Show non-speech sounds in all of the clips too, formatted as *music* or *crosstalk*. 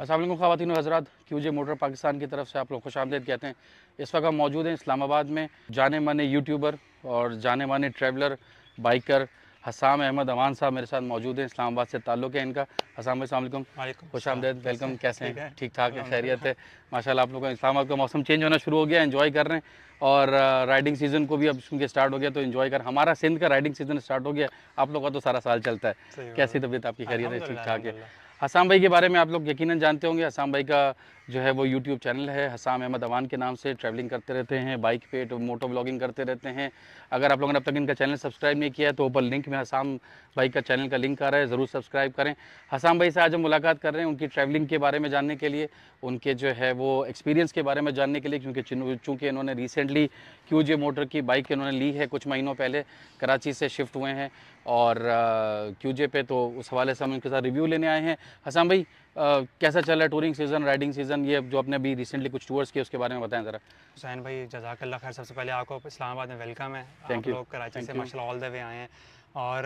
असल ख़वान हजरात। Q J motor Pakistan की तरफ़ से आप लोग खुश आमदेद कहते हैं। इस वक्त हम मौजूद हैं इस्लामाबाद में जाने माने यूट्यूबर और जाने माने ट्रैवलर बाइकर हसाम अहमद अमान साहब मेरे साथ मौजूद हैं। इस्लामाबाद से ताल्लुक़ है इनका। हसाम भाई खुश आमदेद वेलकम कैसे हैं? ठीक ठाक है खैरियत है। माशाल्लाह आप लोगों का इस्लामाबाद का मौसम चेंज होना शुरू हो गया इन्जॉय कर रहे हैं। और राइडिंग सीज़न को भी अब सुन के स्टार्ट हो गया तो इन्जॉय कर। हमारा सिंध का राइडिंग सीज़न स्टार्ट हो गया आप लोग का तो सारा साल चलता है। कैसी तबीयत आपकी? खैरियत है ठीक ठाक है। हसाम भाई के बारे में आप लोग यकीनन जानते होंगे हसाम भाई का जो है वो यूट्यूब चैनल है, हसाम अहमद अवान के नाम से ट्रैवलिंग करते रहते हैं बाइक पे तो मोटो ब्लॉगिंग करते रहते हैं। अगर आप लोगों ने अब तक इनका चैनल सब्सक्राइब नहीं किया है तो ऊपर लिंक में हसाम भाई का चैनल का लिंक आ रहा है, ज़रूर सब्सक्राइब करें। हसाम भाई से आज हम मुलाकात कर रहे हैं उनकी ट्रैवलिंग के बारे में जानने के लिए, उनके जो है वो एक्सपीरियंस के बारे में जानने के लिए, क्योंकि चूँकि इन्होंने रिसेंटली क्यू जे मोटर की बाइक इन्होंने ली है, कुछ महीनों पहले कराची से शिफ्ट हुए हैं और क्यू जे पे तो उस हवाले से हम उनके साथ रिव्यू लेने आए हैं। हसाम भाई कैसा चल रहा है टूरिंग सीज़न राइडिंग सीज़न ये जो अपने अभी रिसेंटली कुछ टूर्स किए उसके बारे में बताएँ ज़रा। हुसैन भाई जजाकल्ला खैर सबसे पहले आपको इस्लामाबाद में वेलकम है। थैंक यू कराची से माशा ऑल द वे आए हैं। और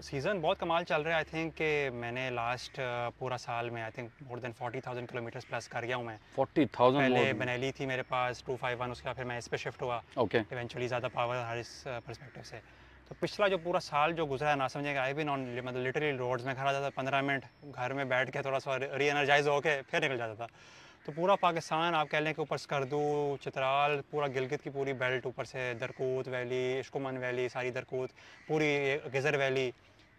सीज़न uh, बहुत कमाल चल रहा है। आई थिंक कि मैंने लास्ट uh, पूरा साल में I think more than forty thousand kilometre plus कर गया हूँ मैं। फोर्टी थाउज़ेंड पहले बनेली थी मेरे पास टू फाइव वन उसके बाद फिर मैं इस पर शिफ्ट हुआ। Okay okay. इवेंचुअली ज़्यादा पावर हर इस परस्पेक्टिव से। तो पिछला जो पूरा साल जो गुजरा है ना समझेगा आई भी नॉन मतलब लिटरली रोड्स में खड़ा जाता था पंद्रह मिनट घर में बैठ के थोड़ा सा री एनर्जाइज होकर फिर निकल जाता था। तो पूरा पाकिस्तान आप कह लें कि ऊपर स्कर्दू चित्राल पूरा गिलगित की पूरी बेल्ट ऊपर से दरकूत वैली इश्कुमन वैली सारी दरकूत पूरी गज़र वैली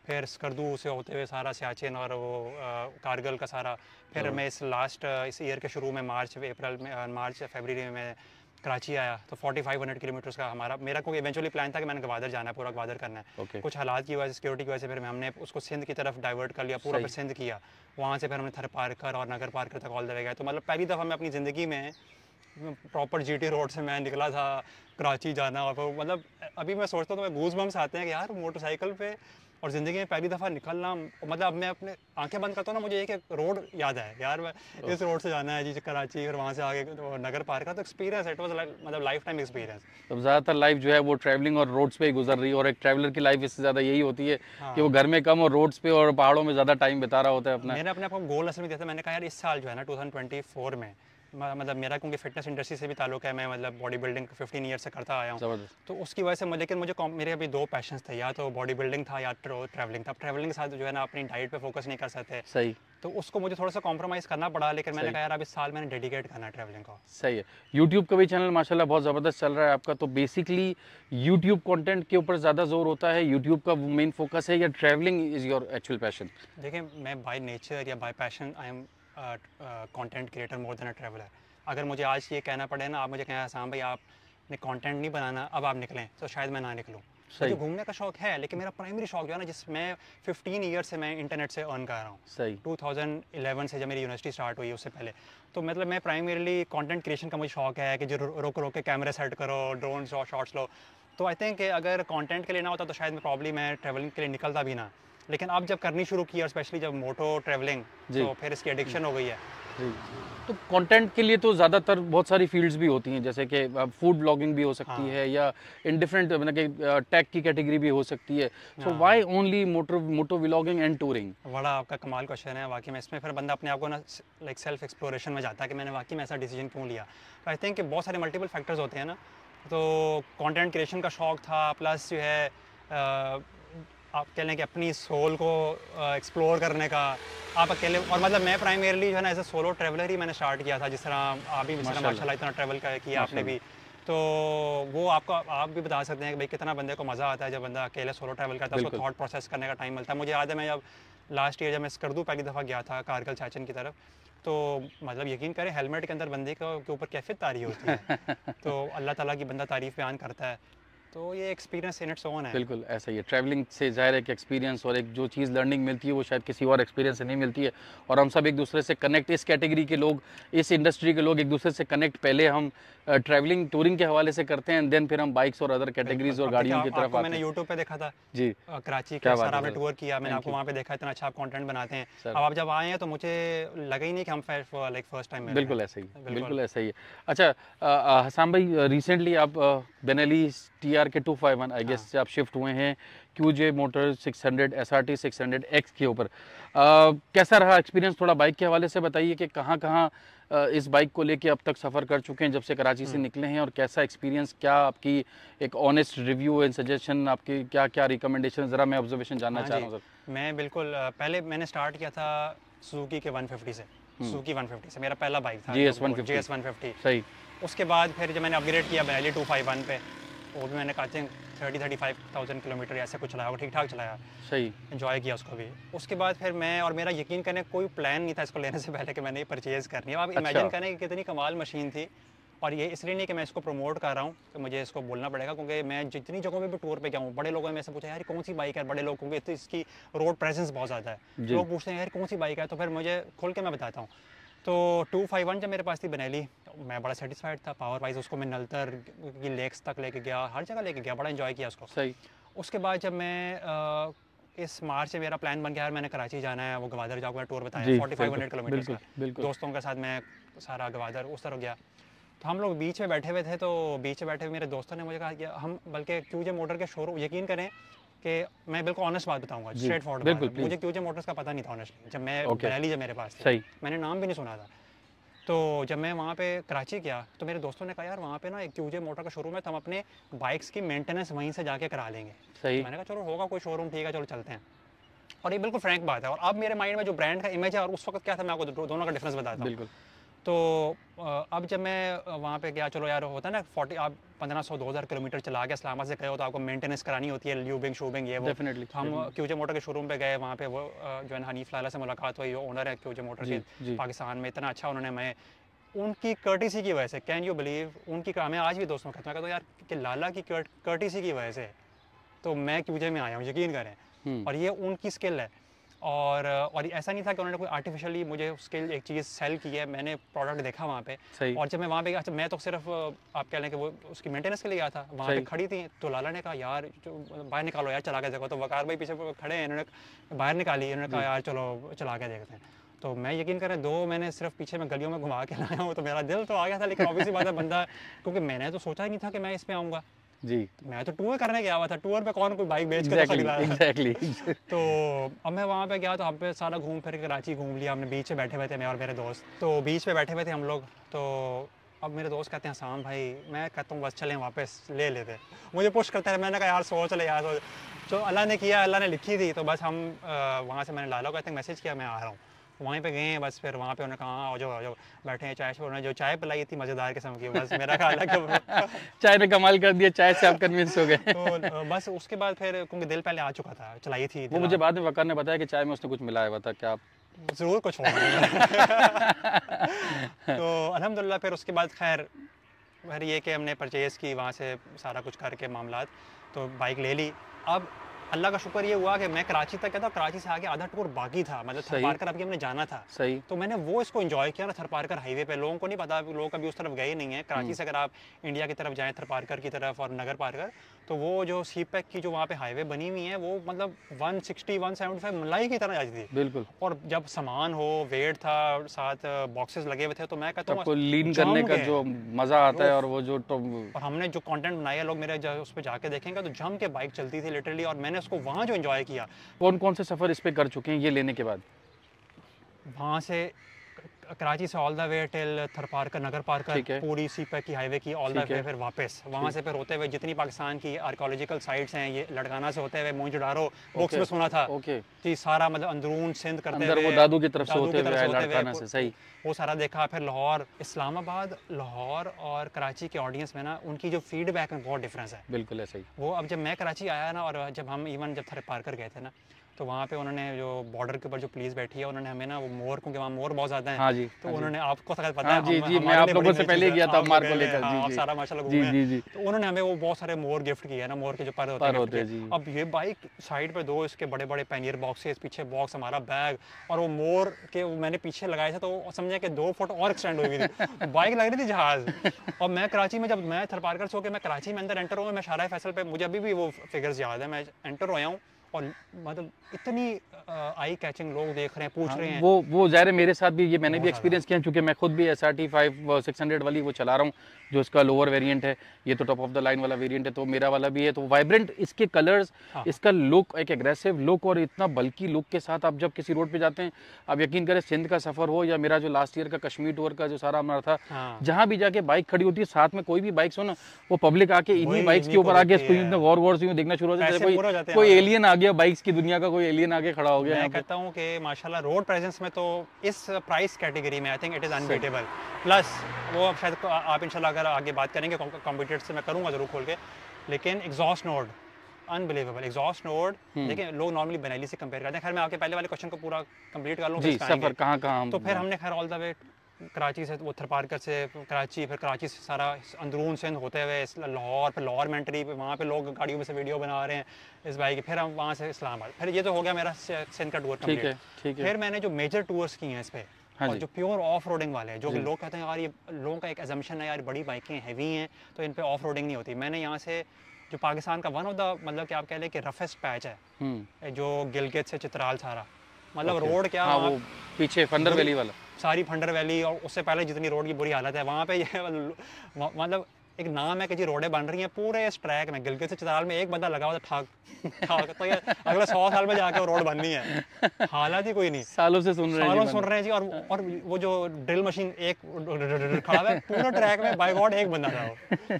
फिर स्कर्दू से होते हुए सारा सियाचिन और वो आ, कारगिल का सारा। फिर मैं इस लास्ट इस ईयर के शुरू में मार्च अप्रैल में मार्च फरवरी में कराची आया तो 4500 किलोमीटर का हमारा मेरा कोई इवेंचुअली प्लान था कि मैंने गवादर जाना है पूरा गवादर करना है। Okay. कुछ हालात की वजह से सिक्योरिटी की वजह से फिर हमने उसको सिंध की तरफ़ डाइवर्ट कर लिया पूरा फिर सिंध किया। वहाँ से फिर हमने थर पार्कर और नगर पार्कर तक ऑल द वे गए। तो मतलब पहली दफ़ा मैं अपनी ज़िंदगी में प्रॉपर जीटी रोड से मैं निकला था कराची जाना और मतलब अभी मैं सोचता हूँ तो मैं गूज बम्स आते हैं कि यार मोटरसाइकिल पे और ज़िंदगी में पहली दफ़ा निकलना मतलब अब मैं अपने आँखें बंद करता हूँ ना मुझे एक रोड याद है। यार मैं इस रोड से जाना है जी कराची फिर वहाँ से आगे तो नगर पार का तो एक्सपीरियंस इट वॉज़ मतलब लाइफ टाइम एक्सपीरियंस तो ज़्यादातर लाइफ जो है वो ट्रैवलिंग और रोड्स पे ही गुजर रही है और एक ट्रैवलर की लाइफ इससे ज़्यादा यही होती है हाँ। कि वो घर में कम और रोड्स पे और पहाड़ों में ज़्यादा टाइम बिता रहा होता है अपना। मैंने अपने आपको गोल असल में दिया था मैंने कहा यार इस साल जो है ना टू में मतलब मेरा क्योंकि फिटनेस इंडस्ट्री से भी ताल्लुक है मैं मतलब बॉडी बिल्डिंग फिफ्टीन ईयर से करता आया हूँ। तो उसकी वजह से लेकिन मुझे मेरे अभी दो पैशन थे या तो बॉडी बिल्डिंग था या ट्रैवलिंग था। ट्रैवलिंग के साथ जो है ना अपनी डाइट पे फोकस नहीं कर सकते। सही। तो उसको मुझे थोड़ा सा कॉम्प्रोमाइज़ करना पड़ा लेकिन मैंने कहा यार अब इस साल मैंने डेडिकेट करना है ट्रैवलिंग को। सही है। यूट्यूब का भी चैनल माशाल्लाह बहुत ज़बरदस्त चल रहा है आपका। तो बेसिकली यूट्यूब कंटेंट के ऊपर ज़्यादा ज़ोर होता है। यूट्यूब का मेन फोकस है या travelling is your actual passion देखिए मैं बाई नेचर या by passion I am content creator more than a traveller अगर मुझे आज ये कहना पड़े ना आप मुझे कहना आसाम भाई आपने कंटेंट नहीं बनाना अब आप निकलें। तो शायद मैं ना निकलूँ। मुझे घूमने का शौक है लेकिन मेरा प्राइमरी शौक जो है ना जिसमें 15 ईयर से मैं इंटरनेट से अर्न कर रहा हूँ। सही। 2011 से जब मेरी यूनिवर्सिटी स्टार्ट हुई उससे पहले। तो मतलब मैं प्राइमरीली कंटेंट क्रिएशन का मुझे शौक है कि जो रोक रोक के कैमरे सेट करो ड्रोन शॉट्स लो। तो आई थिंक अगर कंटेंट के लिए ना होता तो शायद मैं प्रॉब्ली मैं ट्रैवलिंग के लिए निकलता भी ना। लेकिन अब जब करनी शुरू की और स्पेशली जब मोटो ट्रैवलिंग तो फिर इसकी एडिक्शन हो गई है। जी। तो कंटेंट के लिए तो ज़्यादातर बहुत सारी फील्ड्स भी होती हैं जैसे कि फ़ूड ब्लॉगिंग भी हो सकती हाँ. है या इन डिफरेंट मतलब कि टेक की कैटेगरी भी हो सकती है। So why only motor moto vlogging and touring बड़ा आपका कमाल क्वेश्चन है वाकई में इसमें फिर बंदा अपने आप को ना लाइक सेल्फ एक्सप्लोरेशन में जाता है कि मैंने वाकई में ऐसा डिसीज़न क्यों लिया। आई थिंक बहुत सारे मल्टीपल फैक्टर्स होते हैं ना तो कंटेंट क्रिएशन का शौक था प्लस जो है आप कह लें कि अपनी सोल को एक्सप्लोर करने का आप अकेले और मतलब मैं प्राइमेरली जो है ना एज ए सोलो ट्रैवलर ही मैंने स्टार्ट किया था जिस तरह आप भी माशाल्लाह। इतना ट्रैवल किया आपने भी। तो वो आपको आप भी बता सकते हैं कि भाई कितना बंदे को मज़ा आता है जब बंदा अकेले सोलो ट्रैवल करता है उसको थॉट प्रोसेस करने का टाइम मिलता है। मुझे याद है मैं जब लास्ट ईयर जब मैं स्कर्दू पहली दफ़ा गया था कारगिल चाचन की तरफ़ तो मतलब यकीन करें हेलमेट के अंदर बंदे के ऊपर कैफियत तारी होती है। *laughs* तो अल्लाह ताला की बंदा तारीफ़ बयान करता है। तो ये एक्सपीरियंस इन इट्स ओन है। बिल्कुल, ऐसा ही है। ट्रैवलिंग से ज़ाहिर है कि एक्सपीरियंस और एक जो चीज़ लर्निंग मिलती है, वो शायद किसी और एक्सपीरियंस से नहीं मिलती है। और हम सब एक दूसरे से कनेक्ट इस कैटेगरी के लोग, इस इंडस्ट्री के लोग एक दूसरे से कनेक्ट पहले हम ट्रैवलिंग टूरिंग के हवाले से करते हैं देन फिर हम बाइक्स और अदर कैटेगरीज और गाड़ियों की तरफ़ मैंने यूट्यूब पे देखा था। जी। कराची का सारा आपने टूर किया मैंने आपको वहाँ पे देखा इतना अच्छा कंटेंट बनाते हैं। अब आप जब आए हैं तो मुझे लगा ही नहीं कि हम लाइक फ़र्स्ट टाइम बिल्कुल ऐसा ही बिल्कुल। ऐसा ही। है अच्छा हसाम भाई रिसेंटली आप Benelli T R K two five one I guess से आप शिफ्ट हुए हैं। Q J motor six hundred S R T six hundred X के ऊपर। कैसा रहा एक्सपीरियंस थोड़ा बाइक के हवाले से बताइए कि कहाँ कहाँ इस बाइक को लेके अब तक सफ़र कर चुके हैं जब से कराची से निकले हैं और कैसा एक्सपीरियंस क्या आपकी एक ऑनेस्ट रिव्यू एंड सजेशन आपकी क्या क्या रिकमेंडेशन ज़रा मैं ऑब्जर्वेशन जानना हाँ चाह रहा हूँ सर। मैं बिल्कुल पहले मैंने स्टार्ट किया था सुजुकी के 150 से। सुजुकी 150 से मेरा पहला बाइक था GS 150 जी एस वन सही। उसके बाद फिर जब मैंने अपग्रेड किया बेली टू फाइव वन पे वो भी मैंने कहते हैं thirty thirty five thousand kilometre ऐसे कुछ चलाया वो ठीक ठाक चलाया। सही। इन्जॉय किया उसको भी। उसके बाद फिर मैं और मेरा यकीन करने कोई प्लान नहीं था इसको लेने से पहले कि मैंने ये परचेज़ करनी है। अब अच्छा। इमेजिन करें कि कितनी कमाल मशीन थी और ये इसलिए नहीं कि मैं इसको प्रमोट कर रहा हूँ कि मुझे इसको बोलना पड़ेगा क्योंकि मैं जितनी जगहों पे भी टूर पे गया हूँ बड़े लोगों ने मेरे पूछा यार कौन सी बाइक है? बड़े लोग क्योंकि तो इसकी रोड प्रेजेंस बहुत ज़्यादा है। लोग पूछते हैं यार कौन सी बाइक है? तो फिर मुझे खोल के मैं बताता हूँ। तो टू फाइव वन जब मेरे पास थी बनेली मैं बड़ा सेटिस्फाइड था पावर वाइज उसको मैं नलतर की लेक्स तक लेके गया हर जगह लेके गया बड़ा इन्जॉय किया उसको। सही। उसके बाद जब मैं अ, इस मार्च से मेरा प्लान बन गया यार मैंने कराची जाना है वो गवादर जाऊँगा टूर बताया फोर्टी फाइव हंड्रेड किलोमीटर। दोस्तों के साथ मैं सारा गवादर उस तरफ़ गया। तो हम लोग बीच में बैठे हुए थे तो बीच में बैठे हुए मेरे दोस्तों ने मुझे कहा कि हम बल्कि क्यूजे मोटर के शोरूम यकीन करें कि मैं बिल्कुल ऑनेस्ट बात बताऊँगा स्ट्रेट फॉरवर्ड बिल्कुल, मुझे। क्यूजे मोटर्स का पता नहीं था ऑनेस्टली जब मैं Okay. बरेली जब मेरे पास थी। सही। मैंने नाम भी नहीं सुना था। तो जब मैं वहाँ पे कराची गया तो मेरे दोस्तों ने कहा यार वहाँ पे ना एक क्यूजे मोटर का शोरूम है तो हम अपने बाइक्स की मेंटेनेंस वहीं से जाके करा लेंगे। सही। मैंने कहा चलो होगा कोई शोरूम ठीक है चलो चलते हैं। और ये बिल्कुल फ्रैंक बात है। और अब मेरे माइंड में जो ब्रांड का इमेज है और उस वक्त क्या था मैं आपको दोनों का डिफरेंस बताता हूँ। बिल्कुल। तो अब जब मैं वहाँ पे गया चलो यार होता है ना फोर्टी आप पंद्रह सौ दो हज़ार किलोमीटर चला के इस्लामाबाद से गए हो तो आपको मेंटेनेंस करानी होती है ल्यूबिंग शूबिंग ये वो। डेफिनेटली तो हम क्यूजे मोटर के शोरूम पे गए वहाँ पे वो जो है ना हनीफ लाला से मुलाकात हुई ओनर है क्यूजे मोटर की पाकिस्तान में इतना अच्छा उन्होंने मैं उनकी कर्टिसी की वजह से कैन यू बिलीव उनकी मैं आज भी दोस्तों कहता हूँ यार कि लाला की कर्टिसी की वजह से तो मैं क्यूजे में आया हूँ यकीन करें? हम्म, और ये उनकी स्किल है। और और ऐसा नहीं था कि उन्होंने कोई आर्टिफिशियली मुझे स्किल एक चीज़ सेल की है मैंने प्रोडक्ट देखा वहाँ पे। सही। और जब मैं वहाँ पे गया अच्छा मैं तो सिर्फ़ आप कह लें कि वो उसकी मेंटेनेंस के लिए गया था। वहाँ पे खड़ी थी तो लाला ने कहा यार जो बाहर निकालो यार चला के देखो तो वकार भाई पीछे खड़े हैं इन्होंने बाहर निकाली इन्होंने कहा यार चलो चला के देखते हैं। तो मैं यकीन करें दो मैंने सिर्फ़ पीछे में गलियों में घुमा के लाया हूँ तो मेरा दिल तो आ गया था लेकिन ऑब्वियसली बात है बंदा क्योंकि मैंने तो सोचा ही नहीं था कि मैं इसमें आऊँगा। जी। मैं तो टूर करने गया हुआ था। टूर पे कौन कोई बाइक बेच के तो एग्जैक्टली खरीदा है। तो अब मैं वहाँ पे गया तो हम पे सारा घूम फिर के कराची घूम लिया। हमने बीच पे बैठे हुए थे मैं और मेरे दोस्त। तो बीच पे बैठे हुए थे हम लोग। तो अब मेरे दोस्त कहते हैं शाम भाई मैं कहता हूँ बस चलें वापस ले लेते मुझे पुश करते रहे। मैंने कहा यार सोच ले यार सोच। जो अल्लाह ने किया अल्लाह ने लिखी थी। तो बस हम वहाँ से मैंने लाला को कहते मैसेज किया मैं आ रहा हूँ। वहीं पे गए हैं बस फिर वहाँ पे उन्होंने कहा "हाँ, आओ जाओ आओ जाओ बैठे हैं चाय से उन्होंने जो चाय पिलाई थी मज़ेदार किस्म की बस मेरा ख्याल है कि *laughs* चाय ने कमाल कर दिया चाय से आप कन्विंस हो गए। *laughs* तो बस उसके बाद फिर क्योंकि दिल पहले आ चुका था चलाई थी वो मुझे बाद में वकार ने बताया कि चाय में उसने कुछ मिलाया हुआ था क्या आप? ज़रूर कुछ होगा *laughs* तो अल्हम्दुलिल्लाह फिर उसके बाद खैर फिर ये कि हमने परचेज़ की वहाँ से सारा कुछ करके मामला तो बाइक ले ली। अब अल्लाह का शुक्र ये हुआ कि मैं कराची तक गया था कराची से आगे आधा टूर बाकी था। मतलब। थरपारकर अभी हमने जाना था। सही। तो मैंने वो इसको एंजॉय किया ना थरपारकर हाईवे पे। लोगों को नहीं पता लोग कभी उस तरफ़ गए नहीं है। कराची से अगर आप इंडिया की तरफ़ जाएँ थरपारकर की तरफ़ और नगर पारकर तो वो जो सी पैक की जो वहाँ पे हाईवे बनी हुई है वो मतलब 160 175 मलाई की तरह जाती थी। बिल्कुल। और जब सामान हो वेट था साथ बॉक्सेस लगे हुए थे तो मैं कहता हूँ लीन करने का जो मज़ा आता है और वो जो और हमने जो कॉन्टेंट बनाया लोग मेरे उस पर जाके देखेंगे तो जम के बाइक चलती थी लिटरली और मैंने उसको वहाँ जो इन्जॉय किया। कौन कौन से सफ़र इस पर कर चुके हैं ये लेने के बाद? वहाँ से कराची से all the way till Tharparkar Nagar Parkar पूरी सी पैक की हाईवे की ऑल द वे फिर वापस। वहाँ से फिर होते हुए जितनी पाकिस्तान की आर्कोलॉजिकल साइट्स हैं ये लड़काना से होते हुए मोइंजोडारो बुक्स में सुना था। जी सारा मतलब अंदरून सिंध करते वो हुए दादू की तरफ़ से होते हुए से लाड़काना वो- सही। वो सारा देखा। फिर लाहौर इस्लामाबाद लाहौर और कराची के ऑडियंस में ना उनकी जो फीडबैक में बहुत डिफरेंस है। बिल्कुल ही वो अब जब मैं कराची आया ना और जब हम इवन जब थर पार कर गए थे ना तो वहाँ पे उन्होंने जो बॉर्डर के ऊपर जो पुलिस बैठी है उन्होंने हमें ना वो मोर क्योंकि वहाँ मोर बहुत ज़्यादा है। हाँ जी तो हाँ उन्होंने आपको पता हाँ है जी, जी, मैं आप लोगों से पहले गया था मार को लेकर, हाँ, जी, जी। सारा माशाल्लाह जी जी जी। तो उन्होंने हमें वो बहुत सारे मोर गिफ्ट किए ना मोर के जो पर होते हैं हैं। अब ये बाइक साइड पे दो इसके बड़े बड़े पैनियर बॉक्सेस पीछे बॉक्स हमारा बैग और वो मोर के मैंने पीछे लगाए थे तो समझा कि दो फुट और एक्सटेंड हुई थी। *laughs* बाइक लग रही थी जहाज़। और मैं कराची में जब मैं थरपारकर से होकर मैं कराची में अंदर एंटर हुआ मैं शारा फैसल पे मुझे अभी भी वो फिगर्स याद है मैं एंटर होया हूँ। और मतलब इतनी आई कैचिंग लोग देख रहे हैं पूछ हाँ, रहे हैं वो वो ज़ाहिर है मेरे साथ भी ये मैंने भी एक्सपीरियंस किया है, क्योंकि मैं खुद भी S R T five six hundred वाली वो चला रहा हूँ जो इसका लोअर वेरिएंट है ये तो टॉप ऑफ़ द लाइन वाला वेरिएंट है तो मेरा वाला भी है तो वाइब्रेंट इसके कलर्स हाँ। इसका लुक एक एग्रेसिव लुक और इतना बल्कि लुक के साथ आप जब किसी रोड पे जाते हैं आप यकीन करें सिंध का सफ़र हो या मेरा जो लास्ट ईयर का कश्मीर टूर का जो सारा हमारा था हाँ जहाँ भी जाके बाइक खड़ी होती है साथ में कोई भी बाइक्स हो ना वो पब्लिक आके इन्हीं बाइक्स के ऊपर आके इसको वॉर वॉर देखना शुरू हो जाता है कोई पूरे। एलियन आ गया बाइक्स की दुनिया का कोई एलियन आके खड़ा हो गया मैं कहता हूँ कि माशाल्लाह रोड प्रेजेंस में तो इस प्राइस कैटेगरी में I think it is unbeatable plus वो अब शायद आप इंशाल्लाह अगर आगे बात करेंगे कॉम्पिटिटर से मैं करूँगा ज़रूर खोल के लेकिन exhaust note unbelievable exhaust note. देखिए लोग नॉर्मली बेनैली से कंपेयर करते हैं। खैर मैं आपके पहले वाले क्वेश्चन को पूरा कंप्लीट कर लूँ सफ़र कहाँ कहाँ तो फिर हमने खैर ऑल द वे कराची से वो थरपारकर से कराची फिर कराची से सारा अंदरून सिंध होते हुए लाहौर फिर लाहौर मेंटरी पे वहाँ पे लोग गाड़ियों में से वीडियो बना रहे हैं इस बाइक की फिर हम वहाँ से इस्लामाबाद। फिर ये तो हो गया मेरा सिंध का टूर ठीक है ठीक है। फिर मैंने जो मेजर टूर्स किए हैं इस पे हाँ और जो। प्योर ऑफ़ रोडिंग वाले हैं जो कि लोग कहते हैं यार ये लोगों का एक एजम्पशन है यार बड़ी बाइकें हैवी हैं तो इन पे ऑफ़ रोडिंग नहीं होती। मैंने यहाँ से जो पाकिस्तान का वन ऑफ़ द मतलब कि आप कह लें कि रफेस्ट पैच है हम्म। जो गिलगित से चित्राल सारा। मतलब रोड क्या हाँ वो पीछे बुरी- वैली वाला। सारी फंडर वैली और उससे पहले जितनी रोड की बुरी हालत है, वहाँ पे *laughs* मतलब एक नाम है कि जी रोडें बन रही हैं पूरे इस ट्रैक में गिलगित से चित्राल में एक बंदा लगा हुआ था ठाक ठाक तो ये अगले सौ साल में जाके वो रोड बननी है। हालात ही कोई नहीं। सालों से सुन रहे हैं सालों सुन रहे हैं जी और और वो जो ड्रिल मशीन एक खड़ा है पूरे ट्रैक में बाय गॉड एक बंदा था वो।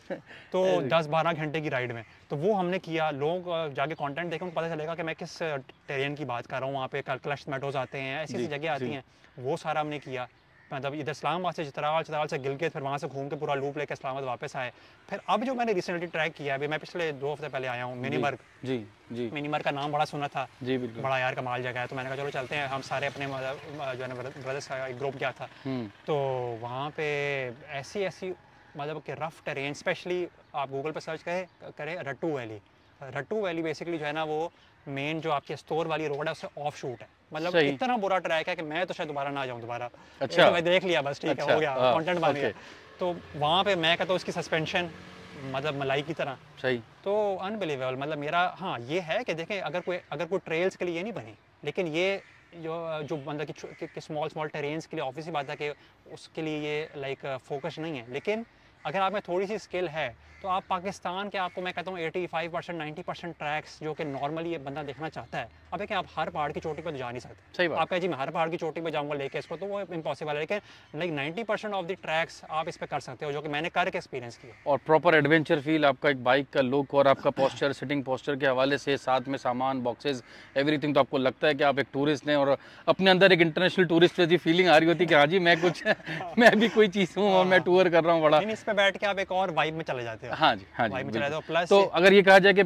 तो *laughs* 10 12 घंटे की राइड में। तो वो हमने किया लोग जाके कंटेंट देखें उनको पता चलेगा कि मैं किस टेरियन की बात कर रहा हूँ वहाँ पे क्लच मेटोज आते हैं ऐसी ऐसी जगह आती। हैं। वो सारा हमने किया। मतलब इधर इस्लामाबाद से चित्राल चित्राल से गिलगित फिर वहाँ से घूम के पूरा लूप लेके इस्लामाबाद वापस आए। फिर अब जो मैंने रिसेंटली ट्रैक किया है अभी मैं पिछले दो हफ़्ते पहले आया हूँ मिनीमर्ग जी जी। मिनीमर्ग का नाम बड़ा सुना था। जी बिल्कुल। बड़ा यार कमाल जगह है। तो मैंने कहा चलो चलते हैं हम सारे अपने मतलब जो है ब्रदर्स का एक ग्रुप गया था। हम्म। तो वहाँ पे ऐसी ऐसी मतलब कि रफ टेरेन स्पेशली आप गूगल पर सर्च करें करें Rattu valley Rattu valley basically जो है ना वो मेन जो आपकी स्टोर वाली रोड है उससे ऑफ़ शूट है। मतलब इतना बुरा ट्रैक है कि मैं तो शायद दोबारा ना जाऊँ दोबारा। अच्छा। तो मैं देख लिया बस ठीक है अच्छा, हो गया हाँ, कंटेंट बन गया। तो वहाँ पे मैं कहता हूँ उसकी सस्पेंशन मतलब मलाई की तरह। सही। तो अनबिलीवेबल मतलब मेरा हाँ ये है कि देखें अगर कोई अगर कोई ट्रेल्स के लिए नहीं बनी लेकिन ये जो जो मतलब कि- कि स्मॉल स्मॉल टेरेन्स के लिए ऑब्वियसली बात है कि उसके लिए ये लाइक फोकस नहीं है। लेकिन अगर आप में थोड़ी सी स्किल है तो आप पाकिस्तान के आपको मैं कहता हूँ 85 परसेंट नाइन्टी परसेंट ट्रैक्स जो कि नॉर्मली ये बंदा देखना चाहता है अब है कि आप हर पहाड़ की चोटी पर तो जा नहीं सकते। सही बात। आप कहे जी मैं हर पहाड़ की चोटी पर जाऊँगा लेके इसको तो वो इम्पॉसिबल है लेकिन like ninety percent of the tracks आप इस पर कर सकते हो जो कि मैंने करके एक्सपीरियंस किया। और प्रॉपर एडवेंचर फील आपका एक बाइक का लुक और आपका पोस्चर सिटिंग पोस्चर के हवाले से साथ में सामान बॉक्सेस एवरीथिंग तो आपको लगता है कि आप एक टूरिस्ट हैं और अपने अंदर एक इंटरनेशनल टूरिस्ट जैसी फीलिंग आ रही होती है कि हाँ जी मैं कुछ *laughs* मैं भी कोई चीज़ हूँ और मैं टूर कर रहा हूँ बड़ा बैठ के आप एक और वाइब में चले जाते हो। हाँ जी हाँ जी वाइब में चले जाते हो। प्लस तो अगर ये कहा जाए कि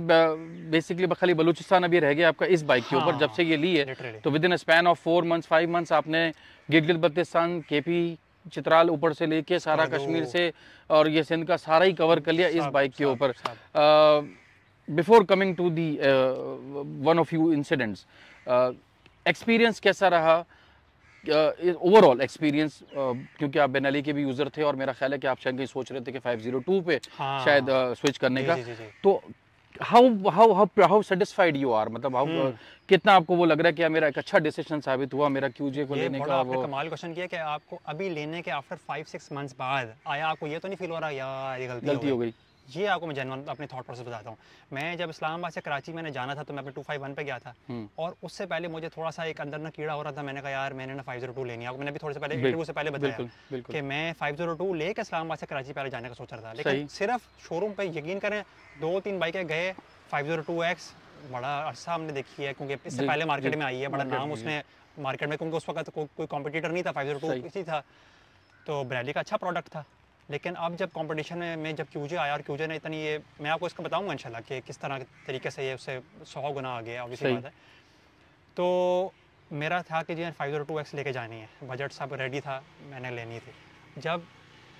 बेसिकली खाली बलूचिस्तान अभी रह गया आपका इस बाइक के ऊपर हाँ, जब से ये ली है तो within span of four months five months आपने गिलगित बल्तिस्तान केपी चित्राल ऊपर से लेके सारा कश्मीर से और ये सिंध का सारा ही कवर कर लिया इस बाइक के ऊपर। Before coming to the one of you incidents experience कैसा रहा? ओवरऑल एक्सपीरियंस क्योंकि आप बेनाली के भी यूज़र थे और मेरा ख्याल है कि आप शायद कहीं सोच रहे थे कि 502 पे हाँ। शायद स्विच uh, करने जी, का जी, जी। तो how how how how satisfied you are मतलब हाउ हम्म। कितना आपको वो लग रहा है कि मेरा एक अच्छा डिसीज़न साबित हुआ मेरा क्यूजे को लेने का वो कमाल क्वेश्चन किया कि आपको अभी लेने के आफ्टर फाइव सिक्स मंथ्स बाद आया आपको ये तो नहीं फील हो रहा यार ये गलती हो गई ये आपको मैं जनवन अपने थॉट प्रोसेस बताता हूँ। मैं जब इस्लामाबाद से कराची मैंने जाना था तो मैं अपने टू फाइव वन पे गया था। हम्म। और उससे पहले मुझे थोड़ा सा एक अंदर ना कीड़ा हो रहा था मैंने कहा यार मैंने ना फाइव ज़ीरो टू लेनी है। मैंने भी थोड़े से पहले इंटरव्यू से पहले बताया। कि मैं फाइव ज़ीरो टू लेके इस्लामाबाद से कराची पहले जाने का सोच रहा था। लेकिन सिर्फ़ शोरूम पर यकीन करें दो तीन बाइकें गए फाइव ज़ीरो टू एक्स बड़ा अरसा हमने देखी है क्योंकि इससे पहले मार्केट में आई है बड़ा नाम उसने मार्केट में क्योंकि उस वक्त कोई कॉम्पिटिटर नहीं था फाइव ज़ीरो टू था। तो ब्रैली का अच्छा प्रोडक्ट था। लेकिन अब जब कंपटीशन में मैं जब क्यूजे आया और क्यूजे ने इतनी ये मैं आपको इसका बताऊँगा इंशाल्लाह कि किस तरह के तरीके से ये उससे सौ गुना आ गया ऑब्वियसली बात है। तो मेरा था कि G five zero two X लेके जानी है। बजट सब रेडी था मैंने लेनी थी। जब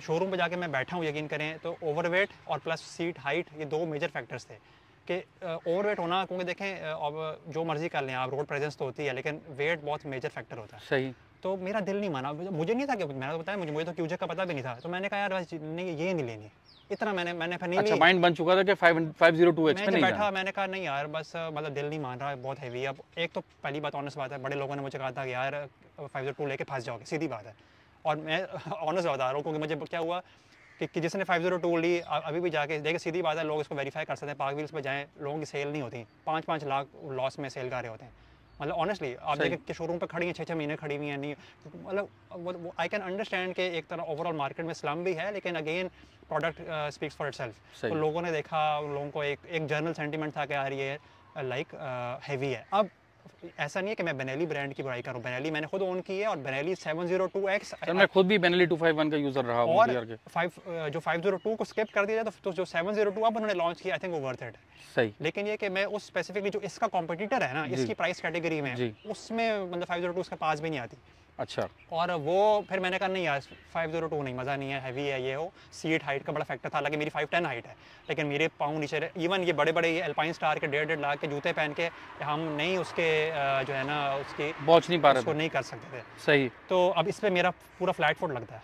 शोरूम पे जाके मैं बैठा हूँ यकीन करें तो ओवरवेट और प्लस सीट हाइट ये दो मेजर फैक्टर्स थे कि ओवरवेट होना क्योंकि देखें अब जो मर्ज़ी कर लें आप रोड प्रेजेंस तो होती है लेकिन वेट बहुत मेजर फैक्टर होता है। सही। तो मेरा दिल नहीं माना। मुझे नहीं था कि मैंने तो बताया मुझे मुझे तो क्यूजे का पता भी नहीं था। तो मैंने कहा यार बस नहीं ये नहीं लेनी। इतना मैंने मैंने फिर नहीं अच्छा माइंड बन चुका था कि 502 एक्स मैं पे नहीं बैठा मैंने कहा नहीं यार बस मतलब दिल नहीं मान रहा है बहुत हैवी है। अब एक तो पहली बात ऑनेस्ट बात है बड़े लोगों ने मुझे कहा था कि यार फाइव टू लेके फंस जाओगे। सीधी बात है। और मैं *laughs* ऑनेस्ट बता रहा हूँ क्योंकि मुझे क्या हुआ कि, कि जिसने फाइव ज़ीरो टू ली अभी भी जाके देखिए सीधी बात है लोग इसको वेरीफाई कर सकते हैं पार्क व्हील्स पे जाएँ लोगों की सेल नहीं होती। पाँच पाँच लाख लॉस में सेल कर रहे होते हैं। मतलब ऑनेस्टली आप। देखें कि शोरूम पर खड़ी हैं छः छः महीने खड़ी हुई हैं नहीं मतलब आई कैन अंडरस्टैंड कि एक तरह ओवरऑल मार्केट में स्लम भी है लेकिन again product speaks for itself सही। तो लोगों ने देखा उन लोगों को एक एक जर्नल सेंटीमेंट था कि यार ये लाइक हैवी है अब ऐसा नहीं है कि मैं बेनेली ब्रांड की बुराई करूँ। बेनेली मैंने खुद ओन की है और बेनेली 702X सर मैं खुद भी बेनली 251 का यूज़र रहा हूँ और के। फाइव जो 502 को स्किप कर दिया जाए तो, जो 702 अब उन्होंने लॉन्च किया आई थिंक वो वर्थ इट सही। लेकिन ये कि मैं उस स्पेसिफिकली जो इसका कॉम्पिटिटर है ना इसकी प्राइस कैटेगरी में उसमें मतलब 502 उसके पास भी नहीं आती। अच्छा। और वो फिर मैंने कहा नहीं यार 502 नहीं मज़ा नहीं है हैवी है ये हो सीट हाइट का बड़ा फैक्टर था हालाँकि मेरी 510 हाइट है लेकिन मेरे पाँव नीचे इवन ये बड़े बड़े ये अल्पाइन स्टार के डेढ़ डेढ़ लाख के जूते पहन के हम नहीं उसके जो है ना उसकी पहुँच नहीं पा रहे थे। नहीं कर सकते थे। सही। तो अब इस पर मेरा पूरा फ्लैट फुट लगता है।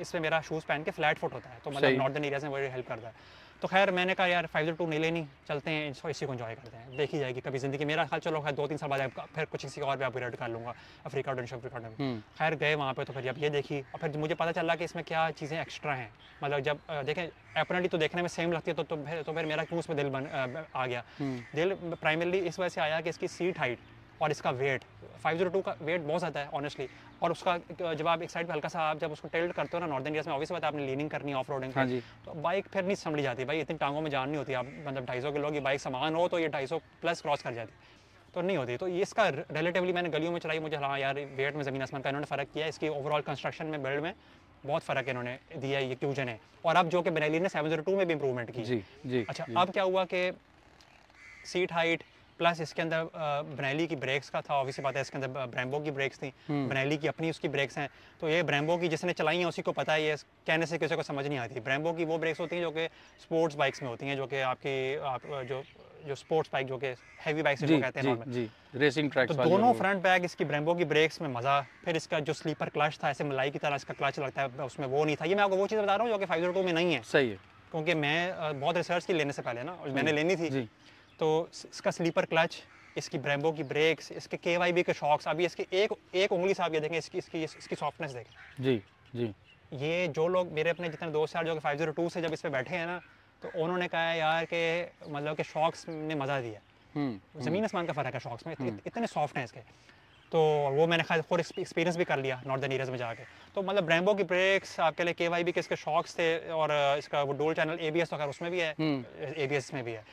इस पर मेरा शूज़ पहन के फ्लैट फुट होता है। तो मतलब नॉर्दर्न एरियाज़ में बड़ी हेल्प करता है। तो खैर मैंने कहा यार फाइव टू नहीं लेनी चलते हैं इसको इसी को एंजॉय करते हैं देखी जाएगी कभी ज़िंदगी मेरा ख्याल चलो खैर दो तीन साल बाद फिर कुछ किसी और भी अपग्रेड कर लूँगा अफ्रीका और अफ्रीका में। हम्म। खैर गए वहाँ पे तो फिर जब ये देखी और फिर मुझे पता चला कि इसमें क्या चीज़ें एक्स्ट्रा हैं। मतलब जब देखें अपरेंटली तो देखने में सेम लगती है तो तो फिर तो फिर मेरा क्यों उसमें दिल बन आ गया। हम्म। दिल प्राइमरली इस वजह से आया कि इसकी सीट हाइट और इसका वेट 502 का वेट बहुत ज़्यादा है ऑनेस्टली और उसका जब आप एक साइड पे हल्का सा आप जब उसको टिल्ट करते हो ना नॉर्दर्न एरियाज़ में ऑब्वियस बात है आपने लीनिंग करनी है ऑफ़ रोडिंग हाँ जी। तो बाइक फिर नहीं संभली जाती भाई इतनी टांगों में जान नहीं होती आप मतलब ढाई सौ किलो की बाइक सामान हो तो ये ढाई सौ प्लस क्रॉस कर जाती। तो नहीं होती तो ये इसका रिलेटिवली मैंने गलियों में चलाई मुझे हाँ यार वेट में ज़मीन आसमान का इन्होंने फ़र्क किया इसकी ओवरऑल कंस्ट्रक्शन में बिल्ड में बहुत फ़र्क इन्होंने दिया ये क्यूजन है और अब जो कि बेनेली ने 702 में भी इंप्रूवमेंट की। जी जी अच्छा। अब क्या हुआ कि सीट हाइट प्लस इसके अंदर ब्रैली की ब्रेक्स का था ऑब्वियसली बात है इसके अंदर ब्रैम्बो की ब्रेक्स थी। हम्म। ब्रैली की अपनी उसकी ब्रेक्स हैं। तो ये ब्रैम्बो की जिसने चलाई हैं उसी को पता है ये कहने से किसी को समझ नहीं आती। ब्रैम्बो की वो ब्रेक्स होती हैं जो कि स्पोर्ट्स बाइक्स में होती हैं जो कि आपकी आप जो जो स्पोर्ट्स बाइक जो कि हैवी बाइक्स जी कहते हैं जी जी रेसिंग तो ट्रैक्स वाले दोनों फ्रंट बैग इसकी ब्रेम्बो की ब्रेक्स में मज़ा फिर इसका जो स्लीपर क्लच था ऐसे मलाई की तरह इसका क्लच लगता है उसमें वो नहीं था। ये मैं आपको वो चीज़ बता रहा हूँ जो कि फाइव में नहीं है। सही है। क्योंकि मैं बहुत रिसर्च की लेने से पहले ना और मैंने लेनी थी। जी। तो इसका स्लीपर क्लच इसकी ब्रैम्बो की ब्रेक्स इसके के वाई बी के शॉक्स अभी इसकी एक एक उंगली से आप ये देखें इसकी इसकी इसकी सॉफ्टनेस देखें। जी जी। ये जो लोग मेरे अपने जितने दोस्त यार जो कि फाइव ज़ीरो टू से जब इस पर बैठे हैं ना तो उन्होंने कहा है यार कि मतलब के शॉक्स ने मज़ा दिया। हम्म ज़मीन आसमान का फ़र्क है शॉक्स में इत, इत, इतने सॉफ्ट हैं इसके तो वो मैंने खास खुद एक्सपीरियंस भी कर लिया नॉर्दर्न एरियाज़ में जाके। तो मतलब ब्रैम्बो की ब्रेक्स आपके लिए के वाई बी के इसके शॉक्स थे और इसका वो डोल चैनल ए बी एस तो खैर उसमें भी है हम्म। ए बी एस में भी है।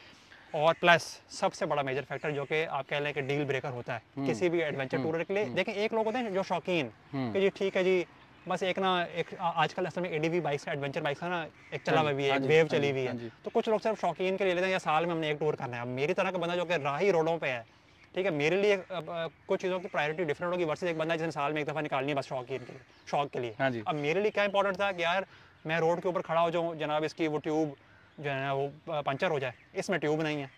और प्लस सबसे बड़ा मेजर फैक्टर जो कि आप कह लें कि डील ब्रेकर होता है। किसी भी एडवेंचर टूर के लिए। देखें एक लोग होते हैं जो शौकीन हम्म। कि जी ठीक है जी बस एक ना एक आजकल असल में एडीवी बाइक्स एडवेंचर बाइक्स है ना एक चला हाँ हुआ भी है हाँ एक वेव हाँ चली हुई हाँ। है तो कुछ लोग सिर्फ़ शौकीन के लिए लेते हैं या साल में हमने एक टूर करना है। मेरी तरह का बंदा जो कि राही रोडों पे है ठीक है मेरे लिए अब, कुछ चीज़ों की प्रायोरिटी डिफरेंट होगी वर्सेस एक बंदा जिसने साल में एक दफ़ा निकालनी है बस शौकीन के लिए शौक के लिए। हाँ। अब मेरे लिए क्या इंपॉर्टेंट था कि यार मैं रोड के ऊपर खड़ा हो जाऊँ जनाब इसकी वो ट्यूब जो है ना वो पंचर हो जाए इसमें ट्यूब नहीं है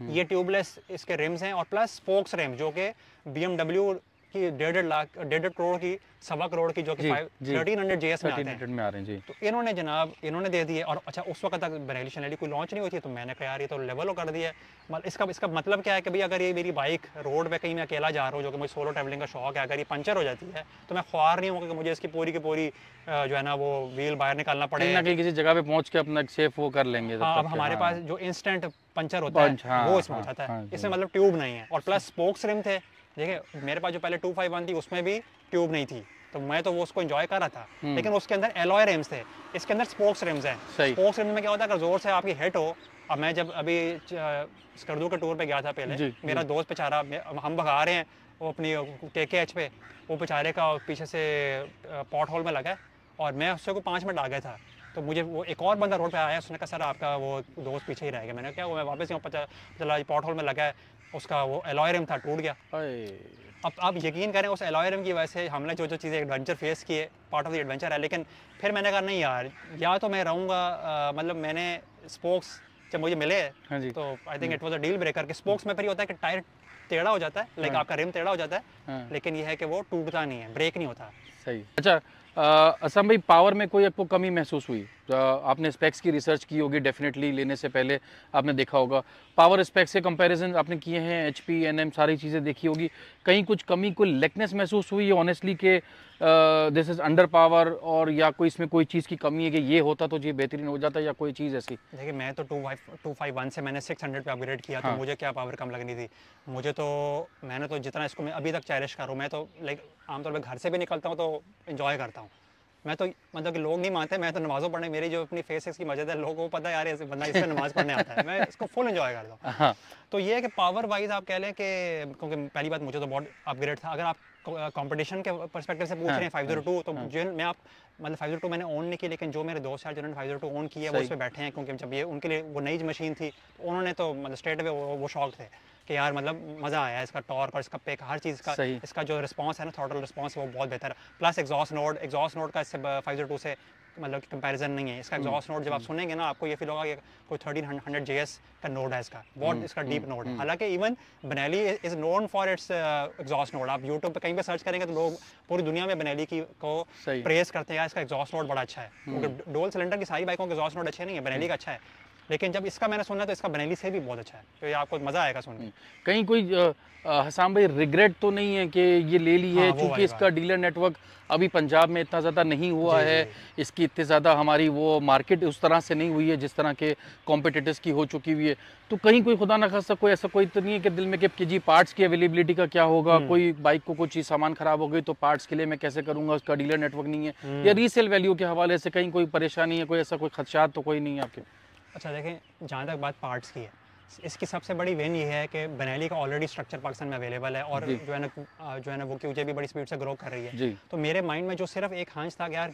हम्म। ये ट्यूबलेस इसके रिम्स हैं और प्लस स्पोक्स रिम जो कि बीएमडब्ल्यू की डेढ़ लाख डेढ़ करोड़ की सवा करोड़ की जो कि। थर्टीन हंड्रेड जे। एस में आते हैं। में आ रहे हैं जी। तो इन्होंने जनाब इन्होंने दे दिए और अच्छा उस वक्त तक बरेली शनैली कोई लॉन्च नहीं हुई थी तो मैंने कहा यार ये तो लेवल कर दिया है। मतलब इसका इसका मतलब क्या है कि भाई अगर ये मेरी बाइक रोड पे कहीं मैं अकेला जा रहा हूँ जो कि मुझे सोलो ट्रैवलिंग का शौक है अगर ये पंचर हो जाती है तो मैं ख्वार नहीं हूँ कि मुझे इसकी पूरी की पूरी जो है ना वो व्हील बाहर निकालना पड़ेगा पड़े। किसी जगह पे पहुँच के अपना सेफ़ वो कर लेंगे हाँ अब हमारे हाँ। पास जो इंस्टेंट पंचर होता है हाँ, वो इसमें हो जाता है। इसमें मतलब ट्यूब नहीं है और प्लस स्पोक्स रिम थे। देखिए मेरे पास जो पहले टू फाइव वन थी उसमें भी ट्यूब नहीं थी। तो मैं तो वो उसको एंजॉय कर रहा था। हम्म। लेकिन उसके अंदर एलॉय रिम्स थे। इसके अंदर स्पोक्स रिम्स हैं। स्पोक्स रिम में क्या होता है अगर ज़ोर से आपकी हिट हो अब मैं जब अभी स्कर्दू के टूर पे गया था पहले जी, मेरा दोस्त बेचारा हम भगा रहे हैं वो अपनी के के एच पे वो बेचारे का पीछे से पॉट होल में लगा और मैं उससे को पाँच मिनट आ गया था। तो मुझे वो एक और बंदा रोड पे आया उसने कहा सर आपका वो दोस्त पीछे ही रह गया। मैंने कहा क्या वो मैं वापस यहाँ पता चला पॉट होल में लगा है। उसका वो एलॉय रिम था टूट गया। अब आप यकीन करें उस एलॉय रिम की वजह से हमने जो जो चीज़ें एडवेंचर फेस किए पार्ट ऑफ़ द एडवेंचर है लेकिन फिर मैंने कहा नहीं यार या तो मैं रहूँगा मतलब मैंने स्पोक्स जब मुझे मिले हाँ तो I think it was a deal breaker कि स्पोक्स में फिर होता है कि टायर टेढ़ा हो जाता है लाइक हाँ। आपका रिम टेढ़ा हो जाता है हाँ। लेकिन यह है कि वो टूटता नहीं है ब्रेक नहीं होता। सही। अच्छा असम भाई पावर में कोई आपको कमी महसूस हुई? आपने स्पेक्स की रिसर्च की होगी डेफिनेटली लेने से पहले आपने देखा होगा। पावर स्पेक्स से कंपैरिजन आपने किए हैं एच पी एन एम सारी चीज़ें देखी होगी। कहीं कुछ कमी कोई लेकनेस महसूस हुई? है ऑनेस्टली के दिस इज़ अंडर पावर और या कोई इसमें कोई चीज़ की कमी है कि ये होता तो ये बेहतरीन हो जाता या कोई चीज़ ऐसी? देखिए मैं तो two five two five one से मैंने सिक्स हंड्रेड पे अपग्रेड किया हाँ। तो मुझे क्या पावर कम लगनी थी? मुझे तो मैंने तो जितना इसको मैं अभी तक चैरिश कर रहा हूँ मैं तो लाइक आमतौर पर घर से भी निकलता हूँ तो इन्जॉय करता हूँ। मैं तो मतलब कि लोग नहीं मानते मैं तो नमाज़ों पढ़ने मेरी जो अपनी फेस की मजद है लोगों को पता है यार ऐसे बंदा इसमें नमाज़ पढ़ने आता है। मैं इसको फुल इन्जॉय करता हूँ। हाँ। तो ये है कि पावर वाइज आप कह लें कि क्योंकि पहली बात मुझे तो बहुत अपग्रेड था। अगर आप कंपटीशन के परस्पेक्टिव से पूछ हाँ, रहे हैं फाइव ज़ीरो टू तो हाँ। जो मैं आप मतलब फाइव ज़ीरो टू मैंने ऑन नहीं की लेकिन जो मेरे दोस्त यार जिन्होंने फाइव ज़ीरो टू ऑन किया वो। इस पर बैठे हैं क्योंकि जब ये उनके लिए वो नई मशीन थी तो उन्होंने तो मतलब स्ट्रेट वो, वो शौक थे। कि यार मतलब मज़ा आया इसका टॉर्क और इसका पेक हर चीज़ का। इसका जो रिस्पांस है ना थ्रॉटल रिस्पांस वो बहुत बेहतर है। Plus exhaust note exhaust note का इससे फाइव ज़ीरो टू से मतलब कंपैरिजन नहीं है। इसका एग्जॉस्ट नोड जब आप सुनेंगे ना आपको ये फील होगा कि कोई थर्टीन हंड्रेड जे का नोड है इसका। बहुत इसका डीप नोड है। हालाँकि even Benelli is known for its exhaust note आप यूट्यूब पे कहीं पे सर्च करेंगे तो लोग पूरी दुनिया में बनैली की को प्रेस करते हैं। इसका एग्जॉस्ट नोड बड़ा अच्छा है। डोल सिलेंडर की सारी बाइकों के एग्जॉस्ट नोड अच्छे नहीं है। बनैली का अच्छा है। लेकिन जब इसका मैंने सुना तो इसका बनैली से भी बहुत अच्छा है। तो ये आपको मज़ा आएगा सुन के। कहीं कोई हसाम भाई रिग्रेट तो नहीं है कि ये ले ली है? हाँ, क्योंकि वाली इसका डीलर नेटवर्क अभी पंजाब में इतना ज़्यादा नहीं हुआ जी, है। जी, इसकी इतनी ज़्यादा हमारी वो मार्केट उस तरह से नहीं हुई है जिस तरह के कॉम्पिटिटर्स की हो चुकी हुई है। तो कहीं कोई खुदा ना खासा कोई ऐसा कोई तो नहीं है कि दिल में कि, जी पार्ट्स की अवेलेबिलिटी का क्या होगा? हम्म। कोई बाइक को कोई चीज़ सामान खराब हो गई तो पार्ट्स के लिए मैं कैसे करूँगा? उसका डीलर नेटवर्क नहीं है। हम्म। या रीसेल वैल्यू के हवाले से कहीं कोई परेशानी है कोई ऐसा कोई खदशात तो कोई नहीं है आपके? अच्छा देखें जहाँ तक बात पार्ट्स की है इसकी सबसे बड़ी वेन ये है कि बनैली का ऑलरेडी स्ट्रक्चर पाकिस्तान में अवेलेबल है और जो। है ना जो है ना वो क्यूजे भी बड़ी स्पीड से ग्रो कर रही है। तो मेरे माइंड में जो सिर्फ़ एक हंच था कि यार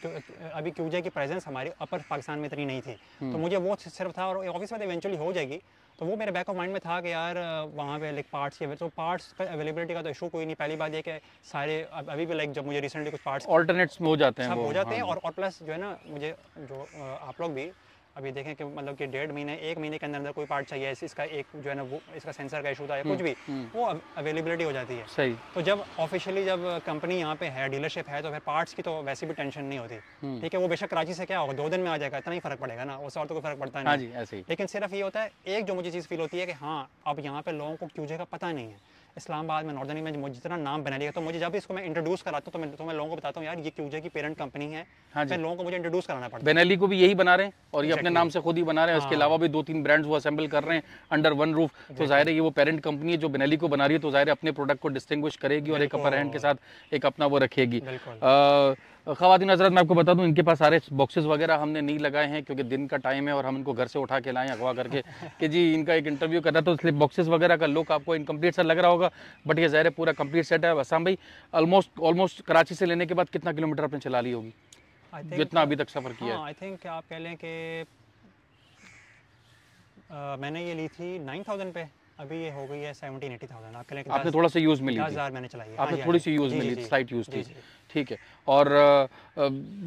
अभी क्यूजे की प्रेजेंस हमारी अपर पाकिस्तान में इतनी नहीं थी। तो मुझे वो सिर्फ़ था और ऑफ़िस में इवेंचुअली हो जाएगी। तो वो मेरे बैक ऑफ़ माइंड में था कि यार वहाँ पे लाइक पार्ट्स के तो पार्ट्स का अवेलेबिलिटी का तो इशू कोई नहीं। पहली बात ये कि सारे अभी भी लाइक जब मुझे रिसेंटली कुछ पार्ट्स ऑल्टरनेट्स में हो जाते हैं सब हो जाते हैं हाँ। और प्लस जो है ना मुझे जो आप लोग भी अभी देखें कि मतलब कि डेढ़ महीने एक महीने के अंदर अंदर कोई पार्ट चाहिए इसका एक जो है ना वो इसका सेंसर का इशू था या कुछ भी हम्म। वो अवेलेबिलिटी हो जाती है। सही। तो जब ऑफिशियली जब कंपनी यहाँ पे है डीलरशिप है तो फिर पार्ट्स की तो वैसे भी टेंशन नहीं होती। हम्म। ठीक है वो बेशक कराची से क्या होगा दो दिन में आ जाएगा इतना ही फ़र्क पड़ेगा ना उस और तो कोई फ़र्क पड़ता हाँ नहीं ही। लेकिन सिर्फ़ ये होता है एक जो मुझे चीज़ फील होती है कि हाँ अब यहाँ पे लोगों को क्यूजे का पता नहीं है। इस्लामाबाद में नॉर्दर्न में मुझे जितना नाम बना लिया तो मुझे जब इसको मैं इंट्रोड्यूस कराता हूँ तो मैं तो मैं लोगों को बताता हूँ यार ये क्यूजे की पेरेंट कंपनी है? हाँ जी। लोगों को मुझे इंट्रोड्यूस कराना पड़ता है। बेनेली को भी यही बना रहे हैं और ये अपने नाम से खुद ही बना रहे हैं। उसके हाँ। अलावा भी दो तीन ब्रांड्स वो असेंबल कर रहे हैं अंडर वन रूफ तो ज़ाहिर है ये वो पेरेंट कंपनी है जो बेनेली को बना रही है तो ज़ाहिर है अपने प्रोडक्ट को डिस्टिंग्विश करेगी और एक अपर हैंड के साथ एक अपना वो रखेगी। खातिन हज़रत मैं आपको बता दूँ इनके पास सारे बॉक्सेस वगैरह हमने नहीं लगाए हैं क्योंकि दिन का टाइम है और हम इनको घर से उठा के लाएँ अगवा करके। कि जी इनका एक इंटरव्यू करना तो इसलिए बॉक्सेस वगैरह का लुक आपको इनकम्प्लीट सा लग रहा होगा बट ये ज़ाहिर पूरा कंप्लीट सेट है। असम भाई ऑलमोस्ट ऑलमोस्ट कराची से लेने के बाद कितना किलोमीटर आपने चला ली होगी? जितना अभी तक सफ़र किया हाँ। आई थिंक आप कह लें कि मैंने ये ली थी नाइन थाउज़ेंड पे। अभी ये हो गई है सेवनटीन एटी थाउज़ेंड आप कह लें कि आपने थोड़ा सा यूज़ में ली दस थी। हज़ार मैंने चलाई आपने हाँ थोड़ी हाँ सी यूज़ जी, में जी, ली जी, स्लाइट यूज़ थी। ठीक है। और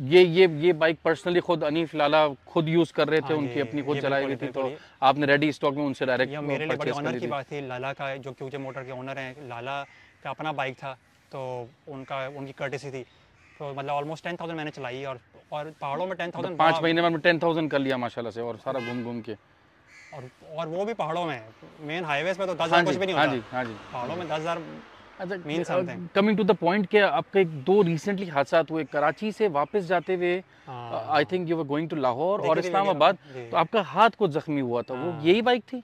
ये ये ये बाइक पर्सनली खुद अनीफ लाला खुद यूज़ कर रहे थे हाँ उनकी अपनी खुद चलाई हुई थी तो आपने रेडी स्टॉक में उनसे डायरेक्ट मेरे लिए बड़ी ऑनर की बात थी लाला का जो क्यूजे मोटर के ओनर हैं लाला का अपना बाइक था तो उनका उनकी कर्टेसी थी। तो मतलब ऑलमोस्ट टेन थाउज़ेंड मैंने चलाई और और पहाड़ों में टेन मतलब थाउज़ेंड पाँच महीने में टेन थाउज़ेंड कर लिया माशाल्लाह से और सारा घूम घूम के। और और वो भी पहाड़ों में मेन हाईवे पे तो दस हाँ हज़ार कुछ भी नहीं हाँ होता। जी हाँ जी। पहाड़ों में दस हज़ार. कमिंग टू द पॉइंट के आपके एक दो रिसेंटली हादसा हुए कराची से वापस जाते हुए। I think you were going to Lahore और इस्लामाबाद तो आपका हाथ को जख्मी हुआ था वो हाँ। यही बाइक थी?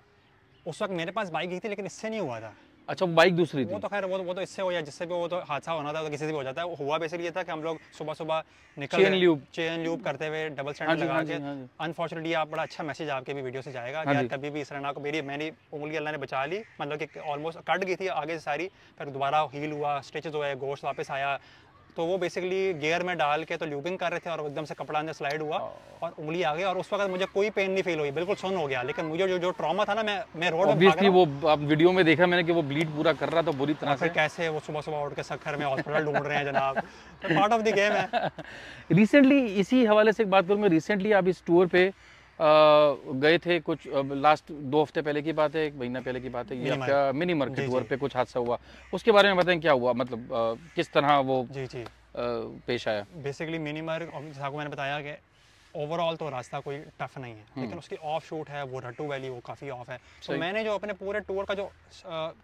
उस वक्त मेरे पास बाइक ही थी लेकिन इससे नहीं हुआ था। अच्छा वो बाइक दूसरी थी। वो तो खैर वो वो तो इससे हो या जिससे भी वो तो हादसा होना था तो किसी से भी हो जाता है। हुआ बेसिकली ये था कि हम लोग सुबह सुबह निकल चेन लूप चेन लूप करते हुए डबल हाँ स्टैंड लगा हाँ के। जी, हाँ। अनफॉर्चुनेटली आप बड़ा अच्छा मैसेज आपके भी वीडियो से जाएगा कि यार कभी भी इस रना को मेरी मेरी उंगली अल्लाह ने बचा ली। मतलब कि ऑलमोस्ट कट गई थी आगे से सारी फिर दोबारा हील हुआ स्ट्रेचेज हुए गोश्त वापस आया। तो वो बेसिकली गियर में डाल के तो ल्यूबिंग कर रहे थे और एकदम से कपड़ा अंदर स्लाइड हुआ और उंगली आ गई और उस वक्त मुझे कोई पेन नहीं फील हुई बिल्कुल सुन हो गया। लेकिन मुझे जो जो ट्रॉमा था ना मैं मैं रोड में भाग ऑब्वियसली वो आप वीडियो में देखा मैंने कि वो ब्लीड पूरा कर रहा था बुरी तरह से। कैसे वो सुबह सुबह उठ के सखर में हॉस्पिटल ढूंढ रहे हैं जनाब। पार्ट ऑफ़ द गेम है। *laughs* रिसेंटली इसी हवाले से एक बात करूँगा रिसेंटली आप इस टूर पे गए थे कुछ लास्ट दो हफ़्ते पहले की बात है एक महीना पहले की बात है ये मिनी आपका मिनी मार्केट टूर पे कुछ हादसा हुआ। उसके बारे में बताएँ क्या हुआ? मतलब किस तरह वो जी जी। पेश आया? बेसिकली मिनी जैसा आपको मैंने बताया कि ओवरऑल तो रास्ता कोई टफ नहीं है लेकिन उसकी ऑफ़ शूट है वो रट्टू वैली वो काफ़ी ऑफ़ है। तो मैंने जो अपने पूरे टूर का जो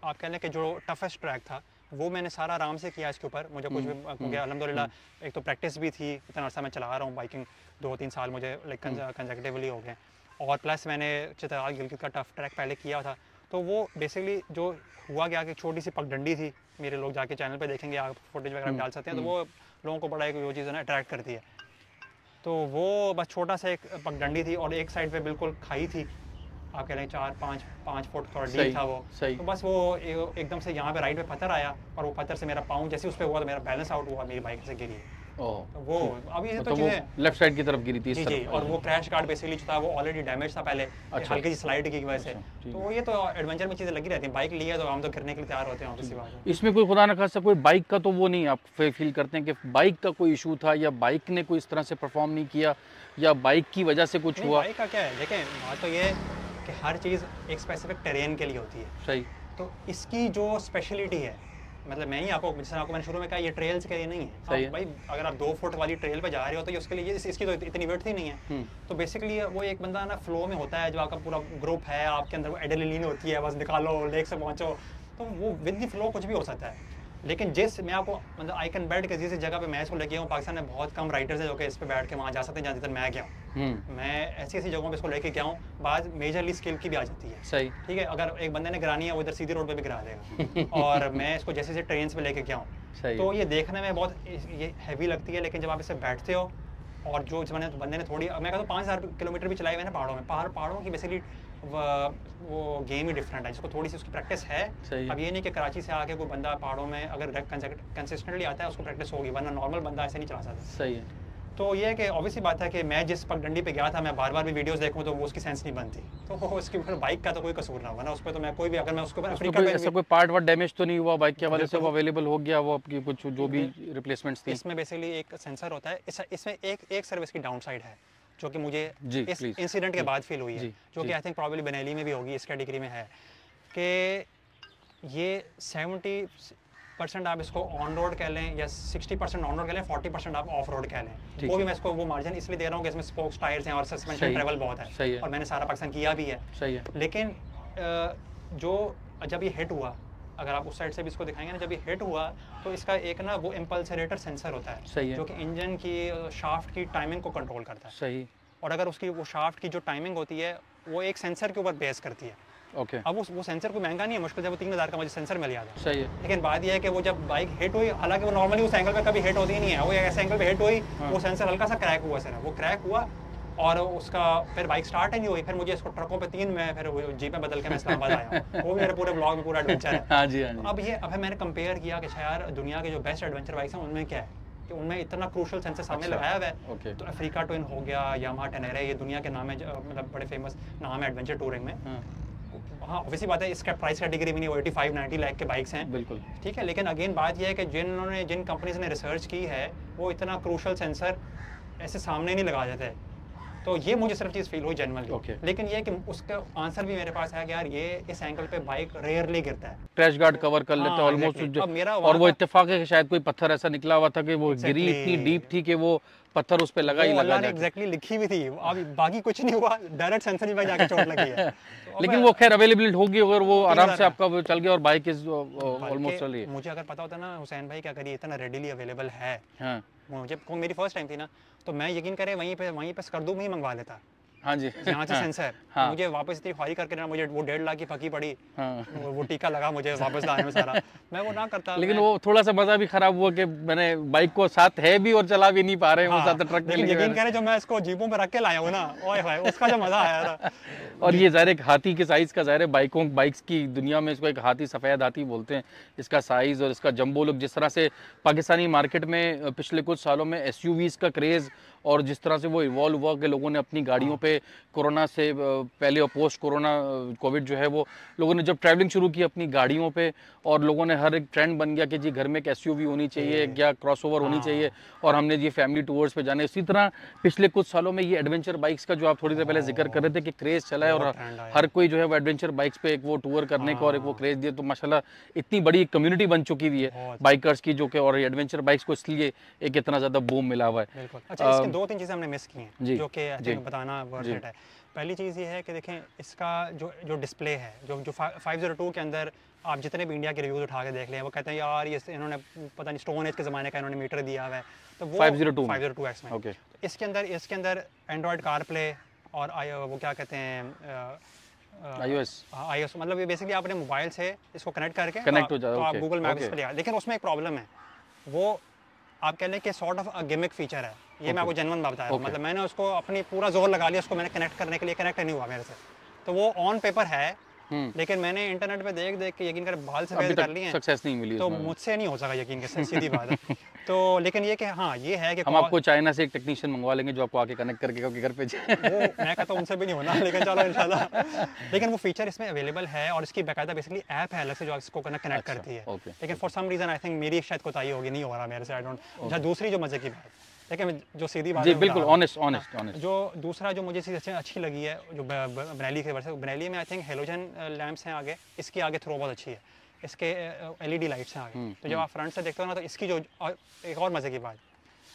आप कह लें कि जो टफेस्ट ट्रैक था वो मैंने सारा आराम से किया इसके ऊपर। मुझे कुछ भी क्योंकि अलहमदिल्ला एक तो प्रैक्टिस भी थी इतना अर्सा मैं चला रहा हूँ बाइकिंग दो तीन साल मुझे लाइक कंजकटिवली हो गए। और प्लस मैंने चित्राल गिलगित का टफ ट्रैक पहले किया था। तो वो बेसिकली जो हुआ क्या कि छोटी सी पगडंडी थी मेरे लोग जाके चैनल पे देखेंगे आप फुटेज वगैरह डाल सकते हैं तो वो लोगों को बड़ा एक वो चीज़ है ना अट्रैक्ट करती है। तो वो बस छोटा सा एक पगडंडी थी और एक साइड पे बिल्कुल खाई थी। आप कह रहे हैं चार पाँच पाँच फुट थोड़ा डीप था वो। तो बस वो एकदम से यहाँ पे राइट पे पत्थर आया और वो पत्थर से मेरा पाँव जैसे उस पर हुआ तो मेरा बैलेंस आउट हुआ मेरी बाइक से गिरी। वो ये तो मतलब लेफ़्ट साइड की तरफ़ गिरी थी जी जी और वो क्रैश गार्ड बेसिकली जो था वो ऑलरेडी डैमेज था पहले। अच्छा। हल्की सी स्लाइड की वजह से। अच्छा, तो ये तो एडवेंचर में चीज़ें लगी रहती हैं। बाइक लिया तो हम तो गिरने के लिए तैयार होते हैं इसमें कोई खुदा ना खासा कोई बाइक का तो वो नहीं आप फील करते हैं कि बाइक का कोई इशू था या बाइक ने कोई इस तरह से परफॉर्म नहीं किया या बाइक की वजह से कुछ हुआ? बाइक का क्या है? देखें बात तो ये कि हर चीज़ एक स्पेसिफिक टेरेन के लिए होती है। सही। तो इसकी जो स्पेशलिटी है मतलब मैं ही आपको जैसे आपको मैंने शुरू में कहा ये ट्रेल्स के लिए नहीं है। सही है। भाई अगर आप दो फुट वाली ट्रेल पे जा रहे हो तो ये उसके लिए इस, इसकी तो इतनी वेट ही नहीं है। हम्म, तो बेसिकली वो एक बंदा ना फ्लो में होता है जो आपका पूरा ग्रुप है आपके अंदर वो एडलिन होती है बस निकालो लेक से पहुंचो तो वो विद द फ्लो कुछ भी हो सकता है। लेकिन जिस मैं आपको मतलब आई कैन बैठ के जिस जगह पे मैं इसको लेके हूँ पाकिस्तान में बहुत कम राइटर्स है जो कि इस पे बैठ के वहाँ जा सकते हैं जहाँ जिधर मैं गया हूँ। हम्म, मैं ऐसी ऐसी जगहों पे इसको लेके गया हूँ बाद मेजरली स्किल की भी आ जाती है। सही। ठीक है अगर एक बंदे ने गिरानी है वो इधर सीधी रोड पे भी गिरा देगा। *laughs* और मैं इसको जैसे जैसे ट्रेन पे लेके गया हूँ तो ये देखने में बहुत ये हैवी लगती है लेकिन जब आप इसे बैठते हो और जो इस बंदे ने थोड़ी मैं कहता हूँ पाँच हज़ार किलोमीटर भी चलाए हुए है पहाड़ों में पहाड़ पहाड़ों की बेसिकली वो गेम ही डिफरेंट है जिसको थोड़ी सी उसकी प्रैक्टिस है। अब ये नहीं कि कराची से आके कोई बंदा पहाड़ों में अगर कंसिस्टेंटली आता है उसको प्रैक्टिस होगी वरना नॉर्मल बंदा ऐसे नहीं चला सकता। सही है। तो ये है कि ऑब्वियसली बात है कि मैं जिस पगडंडी पे गया था मैं बार बार भी वीडियोस देखूँ तो वो उसकी सेंस नहीं बनती। तो उसकी फिर बाइक का तो कोई कसूर ना होगा ना उस पर तो मैं कोई भी अगर मैं उसको अफ्रीका कोई में ऐसा कोई पार्ट वार्ट डैमेज तो नहीं हुआ बाइक के हवाले से वो अवेलेबल हो गया वो आपकी कुछ जो भी रिप्लेसमेंट्स थी। इसमें बेसिकली एक सेंसर होता है इसमें एक एक सर्विस की डाउन साइड है। जो कि मुझे जी, इस इंसिडेंट के बाद फील हुई है जो। कि आई थिंक प्रॉब्लली बनेली में भी होगी इस कैटेगरी में है कि ये 70 परसेंट आप इसको ऑन रोड कह लें या 60 परसेंट ऑन रोड कह लें 40 परसेंट आप ऑफ़ रोड कह लें। वो भी मैं इसको वो मार्जिन इसलिए दे रहा हूँ कि इसमें स्पोक्स टायर्स हैं और सस्पेंशन ट्रेवल बहुत है है। और मैंने सारा पाकिस्तान किया भी है। सही है। लेकिन जो जब ये हिट हुआ अगर आप उस साइड से भी इसको दिखाएँगे ना जब ये हिट हुआ तो इसका एक ना वो इम्पल्सरेटर सेंसर होता है सही है। जो कि इंजन की शाफ्ट की टाइमिंग को कंट्रोल करता है। सही। और अगर उसकी वो शाफ्ट की जो टाइमिंग होती है वो एक सेंसर के ऊपर बेस करती है। ओके अब उस वो सेंसर कोई महँगा नहीं है मुश्किल से वो तीन हज़ार का मुझे सेंसर मिल गया था सही है। लेकिन बात यह है कि वो जब बाइक हिट हुई हालाँकि वो नॉर्मली उस एंगल पे कभी हिट होती ही नहीं है वो ऐसे एंगल पे हिट हुई हाँ। वो सेंसर हल्का सा क्रैक हुआ सर वो क्रैक हुआ और उसका फिर बाइक स्टार्ट ही नहीं हुई फिर मुझे इसको ट्रकों पे तीन में फिर वो जीप में बदल के मैं इस्लामाबाद आया वो भी मेरे पूरे ब्लॉग में पूरा एडवेंचर है। *laughs* हाँ जी हाँ जी। अब ये अब है मैंने कंपेयर किया कि यार दुनिया के जो बेस्ट एडवेंचर बाइक्स हैं उनमें क्या है? कि उनमें इतना क्रूशल सेंसर सामने अच्छा, लगाया हुआ है। ओके। तो अफ्रीका ट्विन हो गया यामा टेनेरे ये दुनिया के नाम है मतलब बड़े फ़ेमस नाम है एडवेंचर टूरिंग में। हाँ। हाँ ऑब्वियसली बात है इसका प्राइस कैटेगरी भी नहीं वो 85 90 लाख के बाइक्स हैं। बिल्कुल। ठीक है लेकिन अगेन बात यह है कि जिन्होंने जिन कंपनीज़ ने रिसर्च की है वो इतना क्रूशल सेंसर ऐसे सामने नहीं लगा देते। तो ये मुझे सिर्फ़ चीज़ फील हुई जनरली Okay. लेकिन ये कि उसका आंसर भी मेरे पास है कि यार ये इस एंगल पे बाइक रेयरली गिरता है। क्रैश गार्ड कवर कर लेते हाँ, ऑलमोस्ट. मेरा और वो का- इत्तेफाक है कि शायद कोई पत्थर ऐसा निकला हुआ था कि वो गिरी इतनी डीप थी कि वो पत्थर उस पे लगा ही लगा ने एग्जैक्टली लिखी हुई थी। अब बाकी कुछ नहीं हुआ डायरेक्ट सेंसर ही भाई जाके चोट लगी है। *laughs* तो लेकिन वो खैर अवेलेबिलिटी होगी अगर वो आराम से आपका वो चल गया और बाइक इज़ ऑलमोस्ट चल रही है। मुझे अगर पता होता ना हुसैन भाई क्या करिए इतना रेडिली अवेलेबल है हाँ। मुझे मेरी फ़र्स्ट टाइम थी ना तो मैं यकीन करें वहीं पे वहीं पे स्कर्दू में ही मंगवा लेता। हाँ जी। यहाँ से हाँ, सेंसर हाँ। मुझे वापस इतनी ख्वारी करके ना मुझे वो डेढ़ लाख की फकी पड़ी। हाँ। वो टीका लगा मुझे वापस लाने में सारा। मैं वो ना करता लेकिन मैं- वो थोड़ा सा मज़ा भी खराब हुआ कि मैंने बाइक को साथ है भी और चला भी नहीं पा रहे हैं हाँ, साथ ट्रक लेकिन यकीन। करें जो मैं इसको जीपों पे रख के लाया हूँ ना ओए उसका जो मज़ा आया था। *laughs* और ये ज़ाहिर एक हाथी के साइज़ का ज़ाहिर है बाइकों बाइक्स की दुनिया में इसको एक हाथी सफ़ेद हाथी बोलते हैं। इसका साइज़ और इसका जंबो लुक जिस तरह से पाकिस्तानी मार्केट में पिछले कुछ सालों में एस का क्रेज़ और जिस तरह से वो इवॉल्व हुआ कि लोगों ने अपनी गाड़ियों हाँ। पे कोरोना से पहले और पोस्ट कोरोना कोविड जो है वो लोगों ने जब ट्रैवलिंग शुरू की अपनी गाड़ियों पे और लोगों ने हर एक ट्रेंड बन गया कि जी घर में एक एस होनी चाहिए या क्रॉस ओवर होनी हाँ। चाहिए और हमने जी फैमिली टूर्स पे जाने इसी तरह पिछले कुछ सालों में ये एडवेंचर बाइक्स का जो आप थोड़ी देर पहले ज़िक्र कर रहे थे कि क्रेज चला है और। हर कोई जो है वो एडवेंचर बाइक्स पे एक वो टूर करने का और एक वो क्रेज दिए तो माशाल्लाह इतनी बड़ी कम्युनिटी बन चुकी हुई है बाइकर्स की जो कि और एडवेंचर बाइक्स को इसलिए एक इतना ज़्यादा बूम मिला हुआ है दो तीन चीज़ें हमने मिस की हैं जो कि बताना वर्थ है। पहली चीज़ ये है कि देखें इसका जो जो डिस्प्ले है जो जो फाइव ज़ीरो टू के अंदर आप जितने भी इंडिया के रिव्यूज़ उठा के देख लें वो कहते हैं यार ये इन्होंने पता नहीं स्टोन एज के ज़माने का इन्होंने मीटर दिया हुआ है। तो वो 502 में। फाइव ज़ीरो टू एक्स में। ओके तो इसके अंदर इसके अंदर एंड्रॉयड कार प्ले और आई वो क्या कहते हैं iOS आई एस मतलब ये बेसिकली आपने मोबाइल से इसको कनेक्ट करके तो हो जाए, तो आप गूगल मैप्स okay. पे लिया लेकिन उसमें एक प्रॉब्लम है वो आप कह लें कि सॉर्ट ऑफ़ गेमिक फीचर है। ये मैं आपको जनवन बताया बता रहा हूँ। Okay. मतलब मैंने उसको अपनी पूरा ज़ोर लगा लिया उसको मैंने कनेक्ट करने के लिए कनेक्ट नहीं हुआ मेरे से। तो वो ऑन पेपर है लेकिन मैंने इंटरनेट पे देख देख के यकीन कर बाल से कर लिए सक्सेस नहीं मिली तो मुझसे नहीं हो सका यकीन के सीधी बात है। *laughs* तो लेकिन ये कि हाँ ये है कि हम आपको चाइना से एक टेक्नीशियन मंगवा लेंगे जो आपको आके कनेक्ट करके आपके घर पे मैं कहता हूँ उनसे भी नहीं होना लेकिन चलो इंशाल्लाह। *laughs* लेकिन वो फीचर इसमें अवेलेबल है और इसकी बाकायदा बेसिकली ऐप है अलग से जो इसको कनेक्ट अच्छा, करती है। लेकिन for some reason I think मेरी शायद कोताही होगी नहीं हो रहा मेरे से आई डोंट अच्छा दूसरी जो मज़े की बात। लेकिन जो सीधी बात जी बिल्कुल। ऑनेस्ट ऑनेस्ट ऑनेस्ट जो दूसरा जो मुझे चीज़ अच्छी अच्छी लगी है जो बनैली की से बनैली में आई थिंक हेलोजन लैंप्स हैं आगे इसकी आगे थ्रो बहुत अच्छी है। इसके एलईडी लाइट्स हैं आगे। हम्म, तो जब आप फ्रंट से देखते हो ना तो इसकी जो एक और मज़े की बात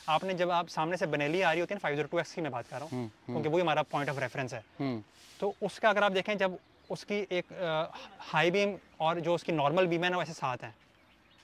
आपने जब आप सामने से बनेली आ रही होती है ना फाइव ज़ीरो टू एक्स की मैं बात कर रहा हूँ हम्म, क्योंकि वही हमारा पॉइंट ऑफ़ रेफरेंस है। हम्म। तो उसका अगर आप देखें जब उसकी एक हाई बीम और जो उसकी नॉर्मल बीम है ना वैसे साथ हैं।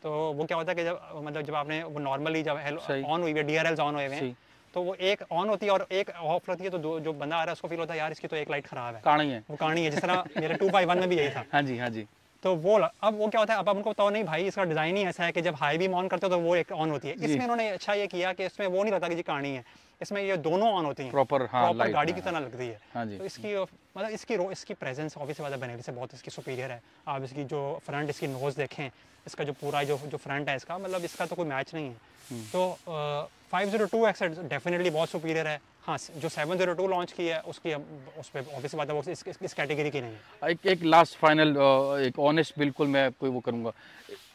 तो वो क्या होता है कि जब मतलब जब आपने वो नॉर्मली जब ऑन हुई है डी आर ऑन हुए हैं तो वो एक ऑन होती है और एक ऑफ़ रहती है तो दो- जो बंदा आ रहा है उसको फील होता है यार इसकी तो एक लाइट खराब है। कहानी है। वो कहानी है जिस तरह मेरे टू बाई वन में भी यही था। हाँ जी हाँ जी। तो वो अब वो क्या होता है अब उनको बताओ नहीं भाई इसका डिज़ाइन ही ऐसा है कि जब हाई बीम ऑन करते हो तो वो एक ऑन होती है। इसमें उन्होंने अच्छा ये किया कि इसमें वो नहीं लगता कि जी कहानी है। इसमें ये दोनों ऑन होती हैं। प्रॉपर हाँ प्रॉपर गाड़ी की तरह लगती है। हाँ जी। तो इसकी मतलब इसकी रो इसकी प्रेजेंस ऑफ़िस वाला बनेली से बहुत इसकी सुपीरियर है। आप इसकी जो फ्रंट इसकी नोज़ देखें इसका जो पूरा जो जो फ्रंट है इसका मतलब इसका तो कोई मैच नहीं है। हम्म। तो five zero two X definitely बहुत सुपीरियर है। हाँ जो सेवन ज़ीरो टू लॉन्च की है उसकी उस पर ऑब्वियसली बात है वो इस, इस, इस कैटेगरी की नहीं है। एक एक लास्ट फाइनल एक ऑनेस्ट बिल्कुल मैं कोई वो करूँगा।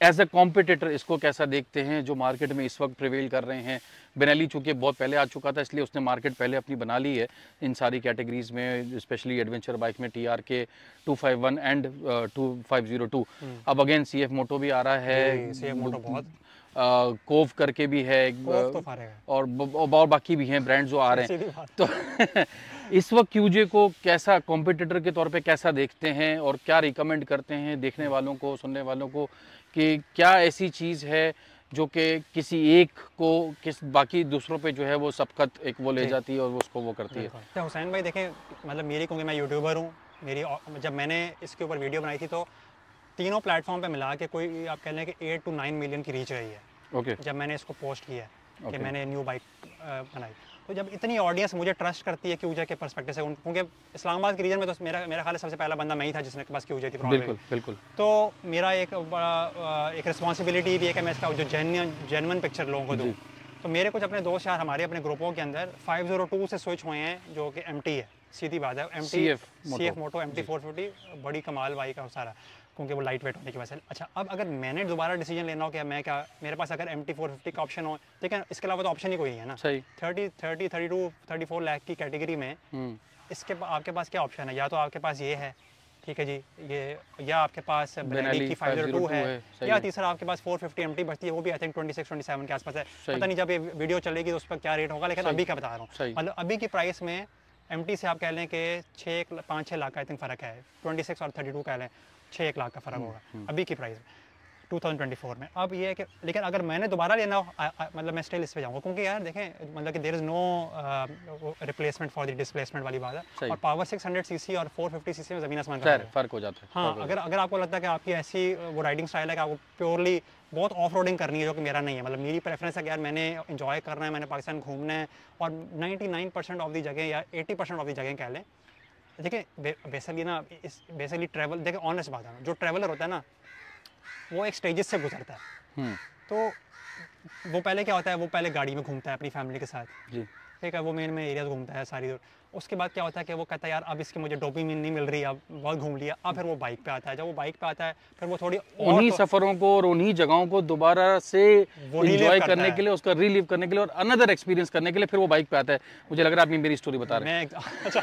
एज अ कॉम्पिटिटर इसको कैसा देखते हैं जो मार्केट में इस वक्त प्रिवेल कर रहे हैं? बेनैली चूँकि बहुत पहले आ चुका था इसलिए उसने मार्केट पहले अपनी बना ली है। इन सारी कैटेगरीज में स्पेशली एडवेंचर बाइक में T R K two five one and two five zero two अब अगेन सी एफ़ मोटो भी आ रहा है। जी, CF मोटो बहुत। कोव करके भी है तो और और बाकी भी हैं ब्रांड जो आ रहे हैं। तो *laughs* इस वक्त क्यूजे को कैसा कॉम्पिटिटर के तौर पे कैसा देखते हैं और क्या रिकमेंड करते हैं देखने वालों को सुनने वालों को कि क्या ऐसी चीज़ है जो कि किसी एक को किस बाकी दूसरों पे जो है वो सबकत एक वो ले जाती है और उसको वो करती है? अच्छा हुसैन भाई देखें मतलब मेरी क्योंकि मैं यूट्यूबर हूँ। मेरी जब मैंने इसके ऊपर वीडियो बनाई थी तो तीनों प्लेटफॉर्म पे मिला के कोई आप कह लें कि एट टू नाइन मिलियन की रीच रही है। Okay okay. जब मैंने इसको पोस्ट किया है okay. कि मैंने न्यू बाइक बनाई। तो जब इतनी ऑडियंस मुझे ट्रस्ट करती है क्यूजा के पर्सपेक्टिव से क्योंकि इस्लामाबाद के रीजन में तो मेरा मेरा ख्याल सबसे पहला बंदा मैं ही था जिसने के पास क्यूजा थी बिल्कुल बिल्कुल। तो मेरा एक बड़ा एक रिस्पॉन्सिबिलिटी भी है कि मैं इसका जो जेन्यन जेनवन पिक्चर लोगों को दूँ। तो मेरे कुछ अपने दोस्त यार हमारे अपने ग्रुपों के अंदर 502 से स्विच हुए हैं जो कि एम है। सीधी बात है M T C F moto M T four fifty बड़ी कमाल बाइक है सारा। क्योंकि वो लाइट वेट होने की वजह से। अच्छा अब अगर मैंने दोबारा डिसीज़न लेना हो कि मैं क्या मेरे पास अगर एम टी फोर फिफ्टी का ऑप्शन हो ठीक है इसके अलावा तो ऑप्शन ही कोई है ना। सही। Thirty thirty thirty two thirty four lakh की कैटेगरी में हम्म। इसके आपके पास क्या ऑप्शन है? या तो आपके पास ये है ठीक है जी ये या आपके पास बेनेली की 502 है, है, या तीसरा आपके पास 450 एमटी बचती है वो भी आई थिंक 26 27 के आसपास है। पता नहीं जब ये वीडियो चलेगी तो उस पर क्या रेट होगा लेकिन अभी का बता रहा हूँ। मतलब अभी की प्राइस में एमटी से आप कह लें कि छः पाँच छः लाख का आई थिंक फ़र्क है। 26 और 32 कह लें छः एक लाख का फ़र्क होगा। अभी की प्राइस में। 2024 में। अब ये है कि लेकिन अगर मैंने दोबारा लेना हो मतलब मैं स्टिल इस पर जाऊँगा। क्योंकि यार देखें मतलब कि there is no replacement for the displacement वाली बात है। और पावर 600 सीसी और 450 सीसी में ज़मीन आसमान का फ़र्क फ़र्क हो जाता है हाँ अगर अगर आपको लगता है कि आपकी ऐसी वो राइडिंग स्टाइल है कि आपको प्योरली बहुत ऑफ़ रोडिंग करनी है जो कि मेरा नहीं है। मतलब मेरी प्रेफरेंस है कि यार मैंने इन्जॉय करना है मैंने पाकिस्तान घूमना है और 99 परसेंट ऑफ़ दी जगह या 80 परसेंट ऑफ़ दी जगह कह लें। देखिए बेसिकली ना इस बेसिकली ट्रैवल देखिए ऑनेस्ट बात है। जो ट्रैवलर होता है ना वो एक स्टेजेस से गुजरता है। हम्म। तो वो पहले क्या होता है वो पहले गाड़ी में घूमता है अपनी फैमिली के साथ। जी। ठीक है वो मेन में एरियाज़ घूमता है सारी दूर। उसके बाद क्या होता है कि वो कहता है यार अब इसकी मुझे डोपामिन नहीं मिल रही अब बहुत घूम लिया। अब फिर वो बाइक पे आता है। जब वो बाइक पे आता है फिर वो थोड़ी उन्हीं तो- सफरों को और उन्हीं जगहों को दोबारा से एंजॉय करने के लिए उसका रिलीव करने के लिए और अनदर एक्सपीरियंस करने के लिए फिर वो बाइक पे आता है। मुझे लग रहा है आप मेरी स्टोरी बता रहे हैं। *laughs* अच्छा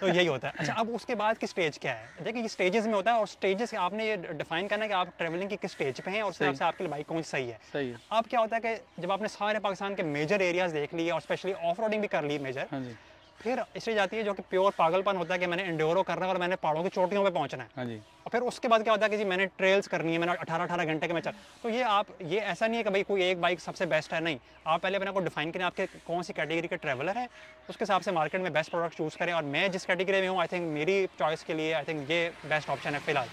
तो यही होता है। अच्छा अब उसके बाद की स्टेज क्या है? देखिए ये स्टेजेस में होता है और स्टेजेस आपने ये डिफाइन करना है कि आप ट्रेवलिंग की किस स्टेज पे हैं और उस हिसाब से आपके लिए बाइक कौन सही है। सही है। अब क्या होता है कि जब आपने सारे पाकिस्तान के मेजर एरियाज़ देख लिए और स्पेशली ऑफ़ भी कर ली मेजर हाँ जी। फिर स्टेज आती है जो कि प्योर पागलपन होता है कि मैंने इंडोरो करना है और मैंने पहाड़ों की चोटियों पे पहुँचना है। हाँ जी। और फिर उसके बाद क्या होता है कि जी मैंने ट्रेल्स करनी है मैंने 18 18 घंटे के मैं चल। तो ये आप ये ऐसा नहीं है कि भाई कोई एक बाइक सबसे बेस्ट है नहीं। आप पहले अपने को डिफाइन करें आपके कौन सी कैटेगरी के ट्रैवलर है उसके हिसाब से मार्केट में बेस्ट प्रोडक्ट चूज़ करें और मैं जिस कैटेगरी में हूँ आई थिंक मेरी चॉइस के लिए आई थिंक ये बेस्ट ऑप्शन है फ़िलहाल।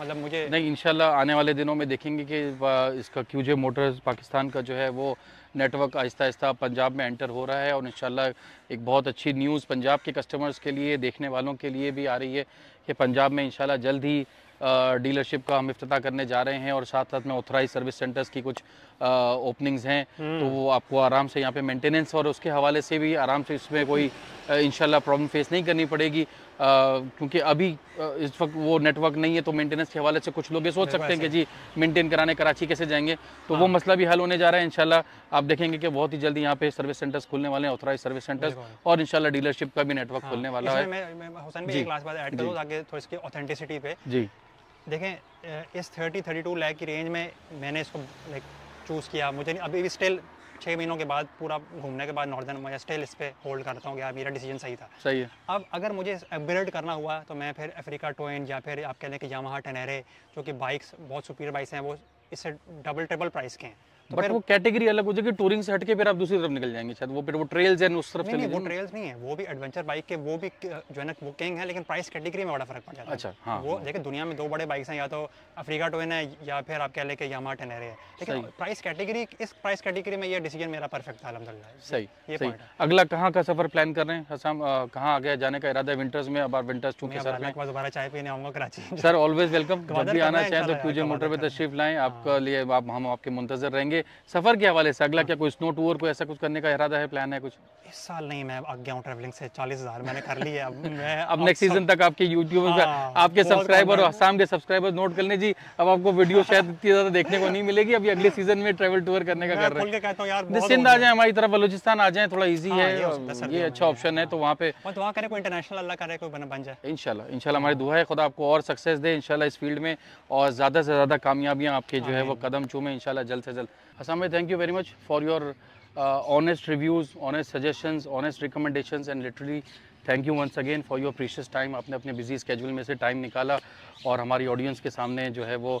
मतलब मुझे नहीं इंशाल्लाह आने वाले दिनों में देखेंगे कि इसका क्यूजे मोटर्स पाकिस्तान का जो है वो नेटवर्क आहिस्ता आहिस्ता पंजाब में एंटर हो रहा है और इंशाल्लाह एक बहुत अच्छी न्यूज़ पंजाब के कस्टमर्स के लिए देखने वालों के लिए भी आ रही है कि पंजाब में इंशाल्लाह जल्द ही डीलरशिप का हम इफ्तः करने जा रहे हैं और साथ साथ में ऑथराइज सर्विस सेंटर्स की कुछ ओपनिंग्स हैं। तो वो आपको आराम से यहाँ पे मेंटेनेंस और उसके हवाले से भी आराम से इसमें कोई इंशाल्लाह प्रॉब्लम फेस नहीं करनी पड़ेगी। क्योंकि अभी इस वक्त वो नेटवर्क नहीं है तो मेंटेनेंस के हवाले से कुछ लोग ये सोच सकते हैं कि जी मेंटेन कराने कराची कैसे जाएँगे। तो वो मसला भी हल होने जा रहा है इंशाल्लाह। आप देखेंगे कि बहुत ही जल्दी यहाँ पे सर्विस सेंटर्स खुलने वाले हैं ऑथराइज सर्विस सेंटर्स और इनशाला डीलरशिप का भी नेटवर्क खुलने वाला है। ऑथेंटिसिटी पे। जी। देखें इस 30 32 लाख की रेंज में मैंने इसको लाइक चूज़ किया। मुझे नहीं- अभी भी स्टिल छः महीनों के बाद पूरा घूमने के बाद नॉर्दर्न मैं स्टिल इस पर होल्ड करता हूँ कि मेरा डिसीज़न सही था। सही है। अब अगर मुझे अपग्रेड करना हुआ तो मैं फिर अफ्रीका टोइन या फिर आप कह लें कि यामाहा टनरे जो कि बाइक्स बहुत सुपीरियर बाइक्स हैं वो इससे डबल ट्रिपल प्राइस के हैं। तो बट वो कैटेगरी अलग हो जाएगी टूरिंग से हटके फिर आप दूसरी तरफ़ निकल जाएँगे शायद वो फिर वो ट्रेल्स एंड उस तरफ़ चले वो ट्रेल्स नहीं है वो भी एडवेंचर बाइक के वो भी जो है ना वो किंग है लेकिन प्राइस कैटेगरी में बड़ा फ़र्क पड़ जाता है। अच्छा, हाँ, वो हाँ। देखिए दुनिया में दो बड़े बाइक्स हैं या तो अफ्रीका टोइन है या फिर आप कह लें कि यामा टेनेरे है। लेकिन। प्राइस कैटेगरी इस प्राइस कैटेगरी में ये डिसीज़न मेरा परफेक्ट था अलहमदिल्ला सही ये सही। है। अगला कहाँ का सफ़र प्लान कर रहे हैं? हसाम कहाँ आगे जाने का इरादा है विंटर्स में? अब विंटर्स चूँकि सर में दोबारा चाय पीने आऊँगा कराची। सर ऑलवेज वेलकम जब भी आना है चाहें तो क्यूजे मोटर पे तशरीफ़ लाएँ। आपका लिए आप हम आपके मुंतजर रहेंगे। सफ़र के हवाले से? अगला क्या कोई स्नो टूर कोई ऐसा कुछ करने का इरादा है प्लान है कुछ? इस साल नहीं मैं आ गया हूँ ट्रैवलिंग से। चालीस हज़ार मैंने कर लिए अब *laughs* मैं अब नेक्स्ट सीज़न तक आपके यूट्यूब हाँ, आपके सब्सक्राइबर और आसाम के सब्सक्राइबर नोट कर लें जी। अब आपको वीडियो *laughs* शायद इतनी ज़्यादा देखने को नहीं मिलेगी। अभी अगले सीज़न में ट्रैवल टूर करने का कर रहे हूँ। हैं सिंध आ जाए हमारी तरफ़ बलूचिस्तान आ जाए थोड़ा इजी हाँ, है। ये है, अच्छा ऑप्शन है तो वहाँ पे दुआ करें कोई इंटरनेशनल अल्लाह करे कोई बन जाए। इंशाल्लाह इंशाल्लाह हमारी दुआ है खुदा आपको और सक्सेस दे इंशाल्लाह इस फ़ील्ड में। और ज़्यादा से ज़्यादा कामयाबियाँ आपके जो है वो कदम चूमें इंशाल्लाह जल्द से जल्द। हसन भाई thank you very much for your honest reviews honest suggestions honest recommendations and literally thank you once again for your precious time आपने अपने बिज़ी स्केड्यूल में से टाइम निकाला और हमारी ऑडियंस के सामने जो है वो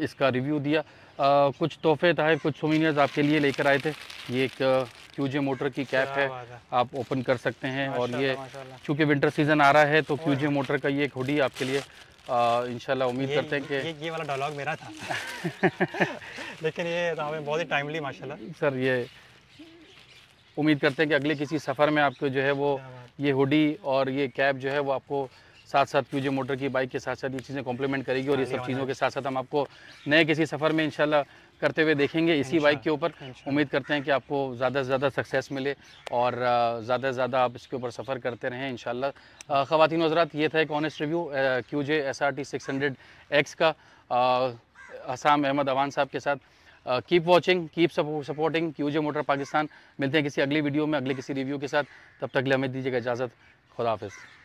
इसका रिव्यू दिया कुछ तोहफे तहफ़ कुछ सोमीनियर्स आपके लिए लेकर आए थे ये एक क्यूजे मोटर की कैप है आप ओपन कर सकते हैं और ये माशाल्लाह। विंटर सीज़न आ रहा है तो क्यूजे मोटर का ये एक हुडी आपके लिए इंशाल्लाह उम्मीद करते हैं कि ये ये वाला डायलॉग मेरा था। *laughs* लेकिन ये तो हमें बहुत ही टाइमली माशाल्लाह। सर ये उम्मीद करते हैं कि अगले किसी सफ़र में आपको जो है वो ये हुडी और ये कैब जो है वो आपको साथ साथ क्यूजे मोटर की बाइक के साथ साथ ये चीज़ें कॉम्प्लीमेंट करेगी और ये सब चीज़ों के साथ साथ हम आपको नए किसी सफ़र में इंशाल्लाह करते हुए देखेंगे इसी बाइक के ऊपर। उम्मीद करते हैं कि आपको ज़्यादा से ज़्यादा सक्सेस मिले और ज़्यादा से ज़्यादा आप इसके ऊपर सफ़र करते रहें इंशाल्लाह ख़वातीन हजरात ये था एक honest review Q J S R T six hundred X का। हसाम अहमद अवान साहब के साथ। Keep watching keep supporting QJ motor Pakistan मिलते हैं किसी अगली वीडियो में अगले किसी रिव्यू के साथ। तब तक लिए हमें दीजिएगा इजाज़त। खुदा हाफिज़।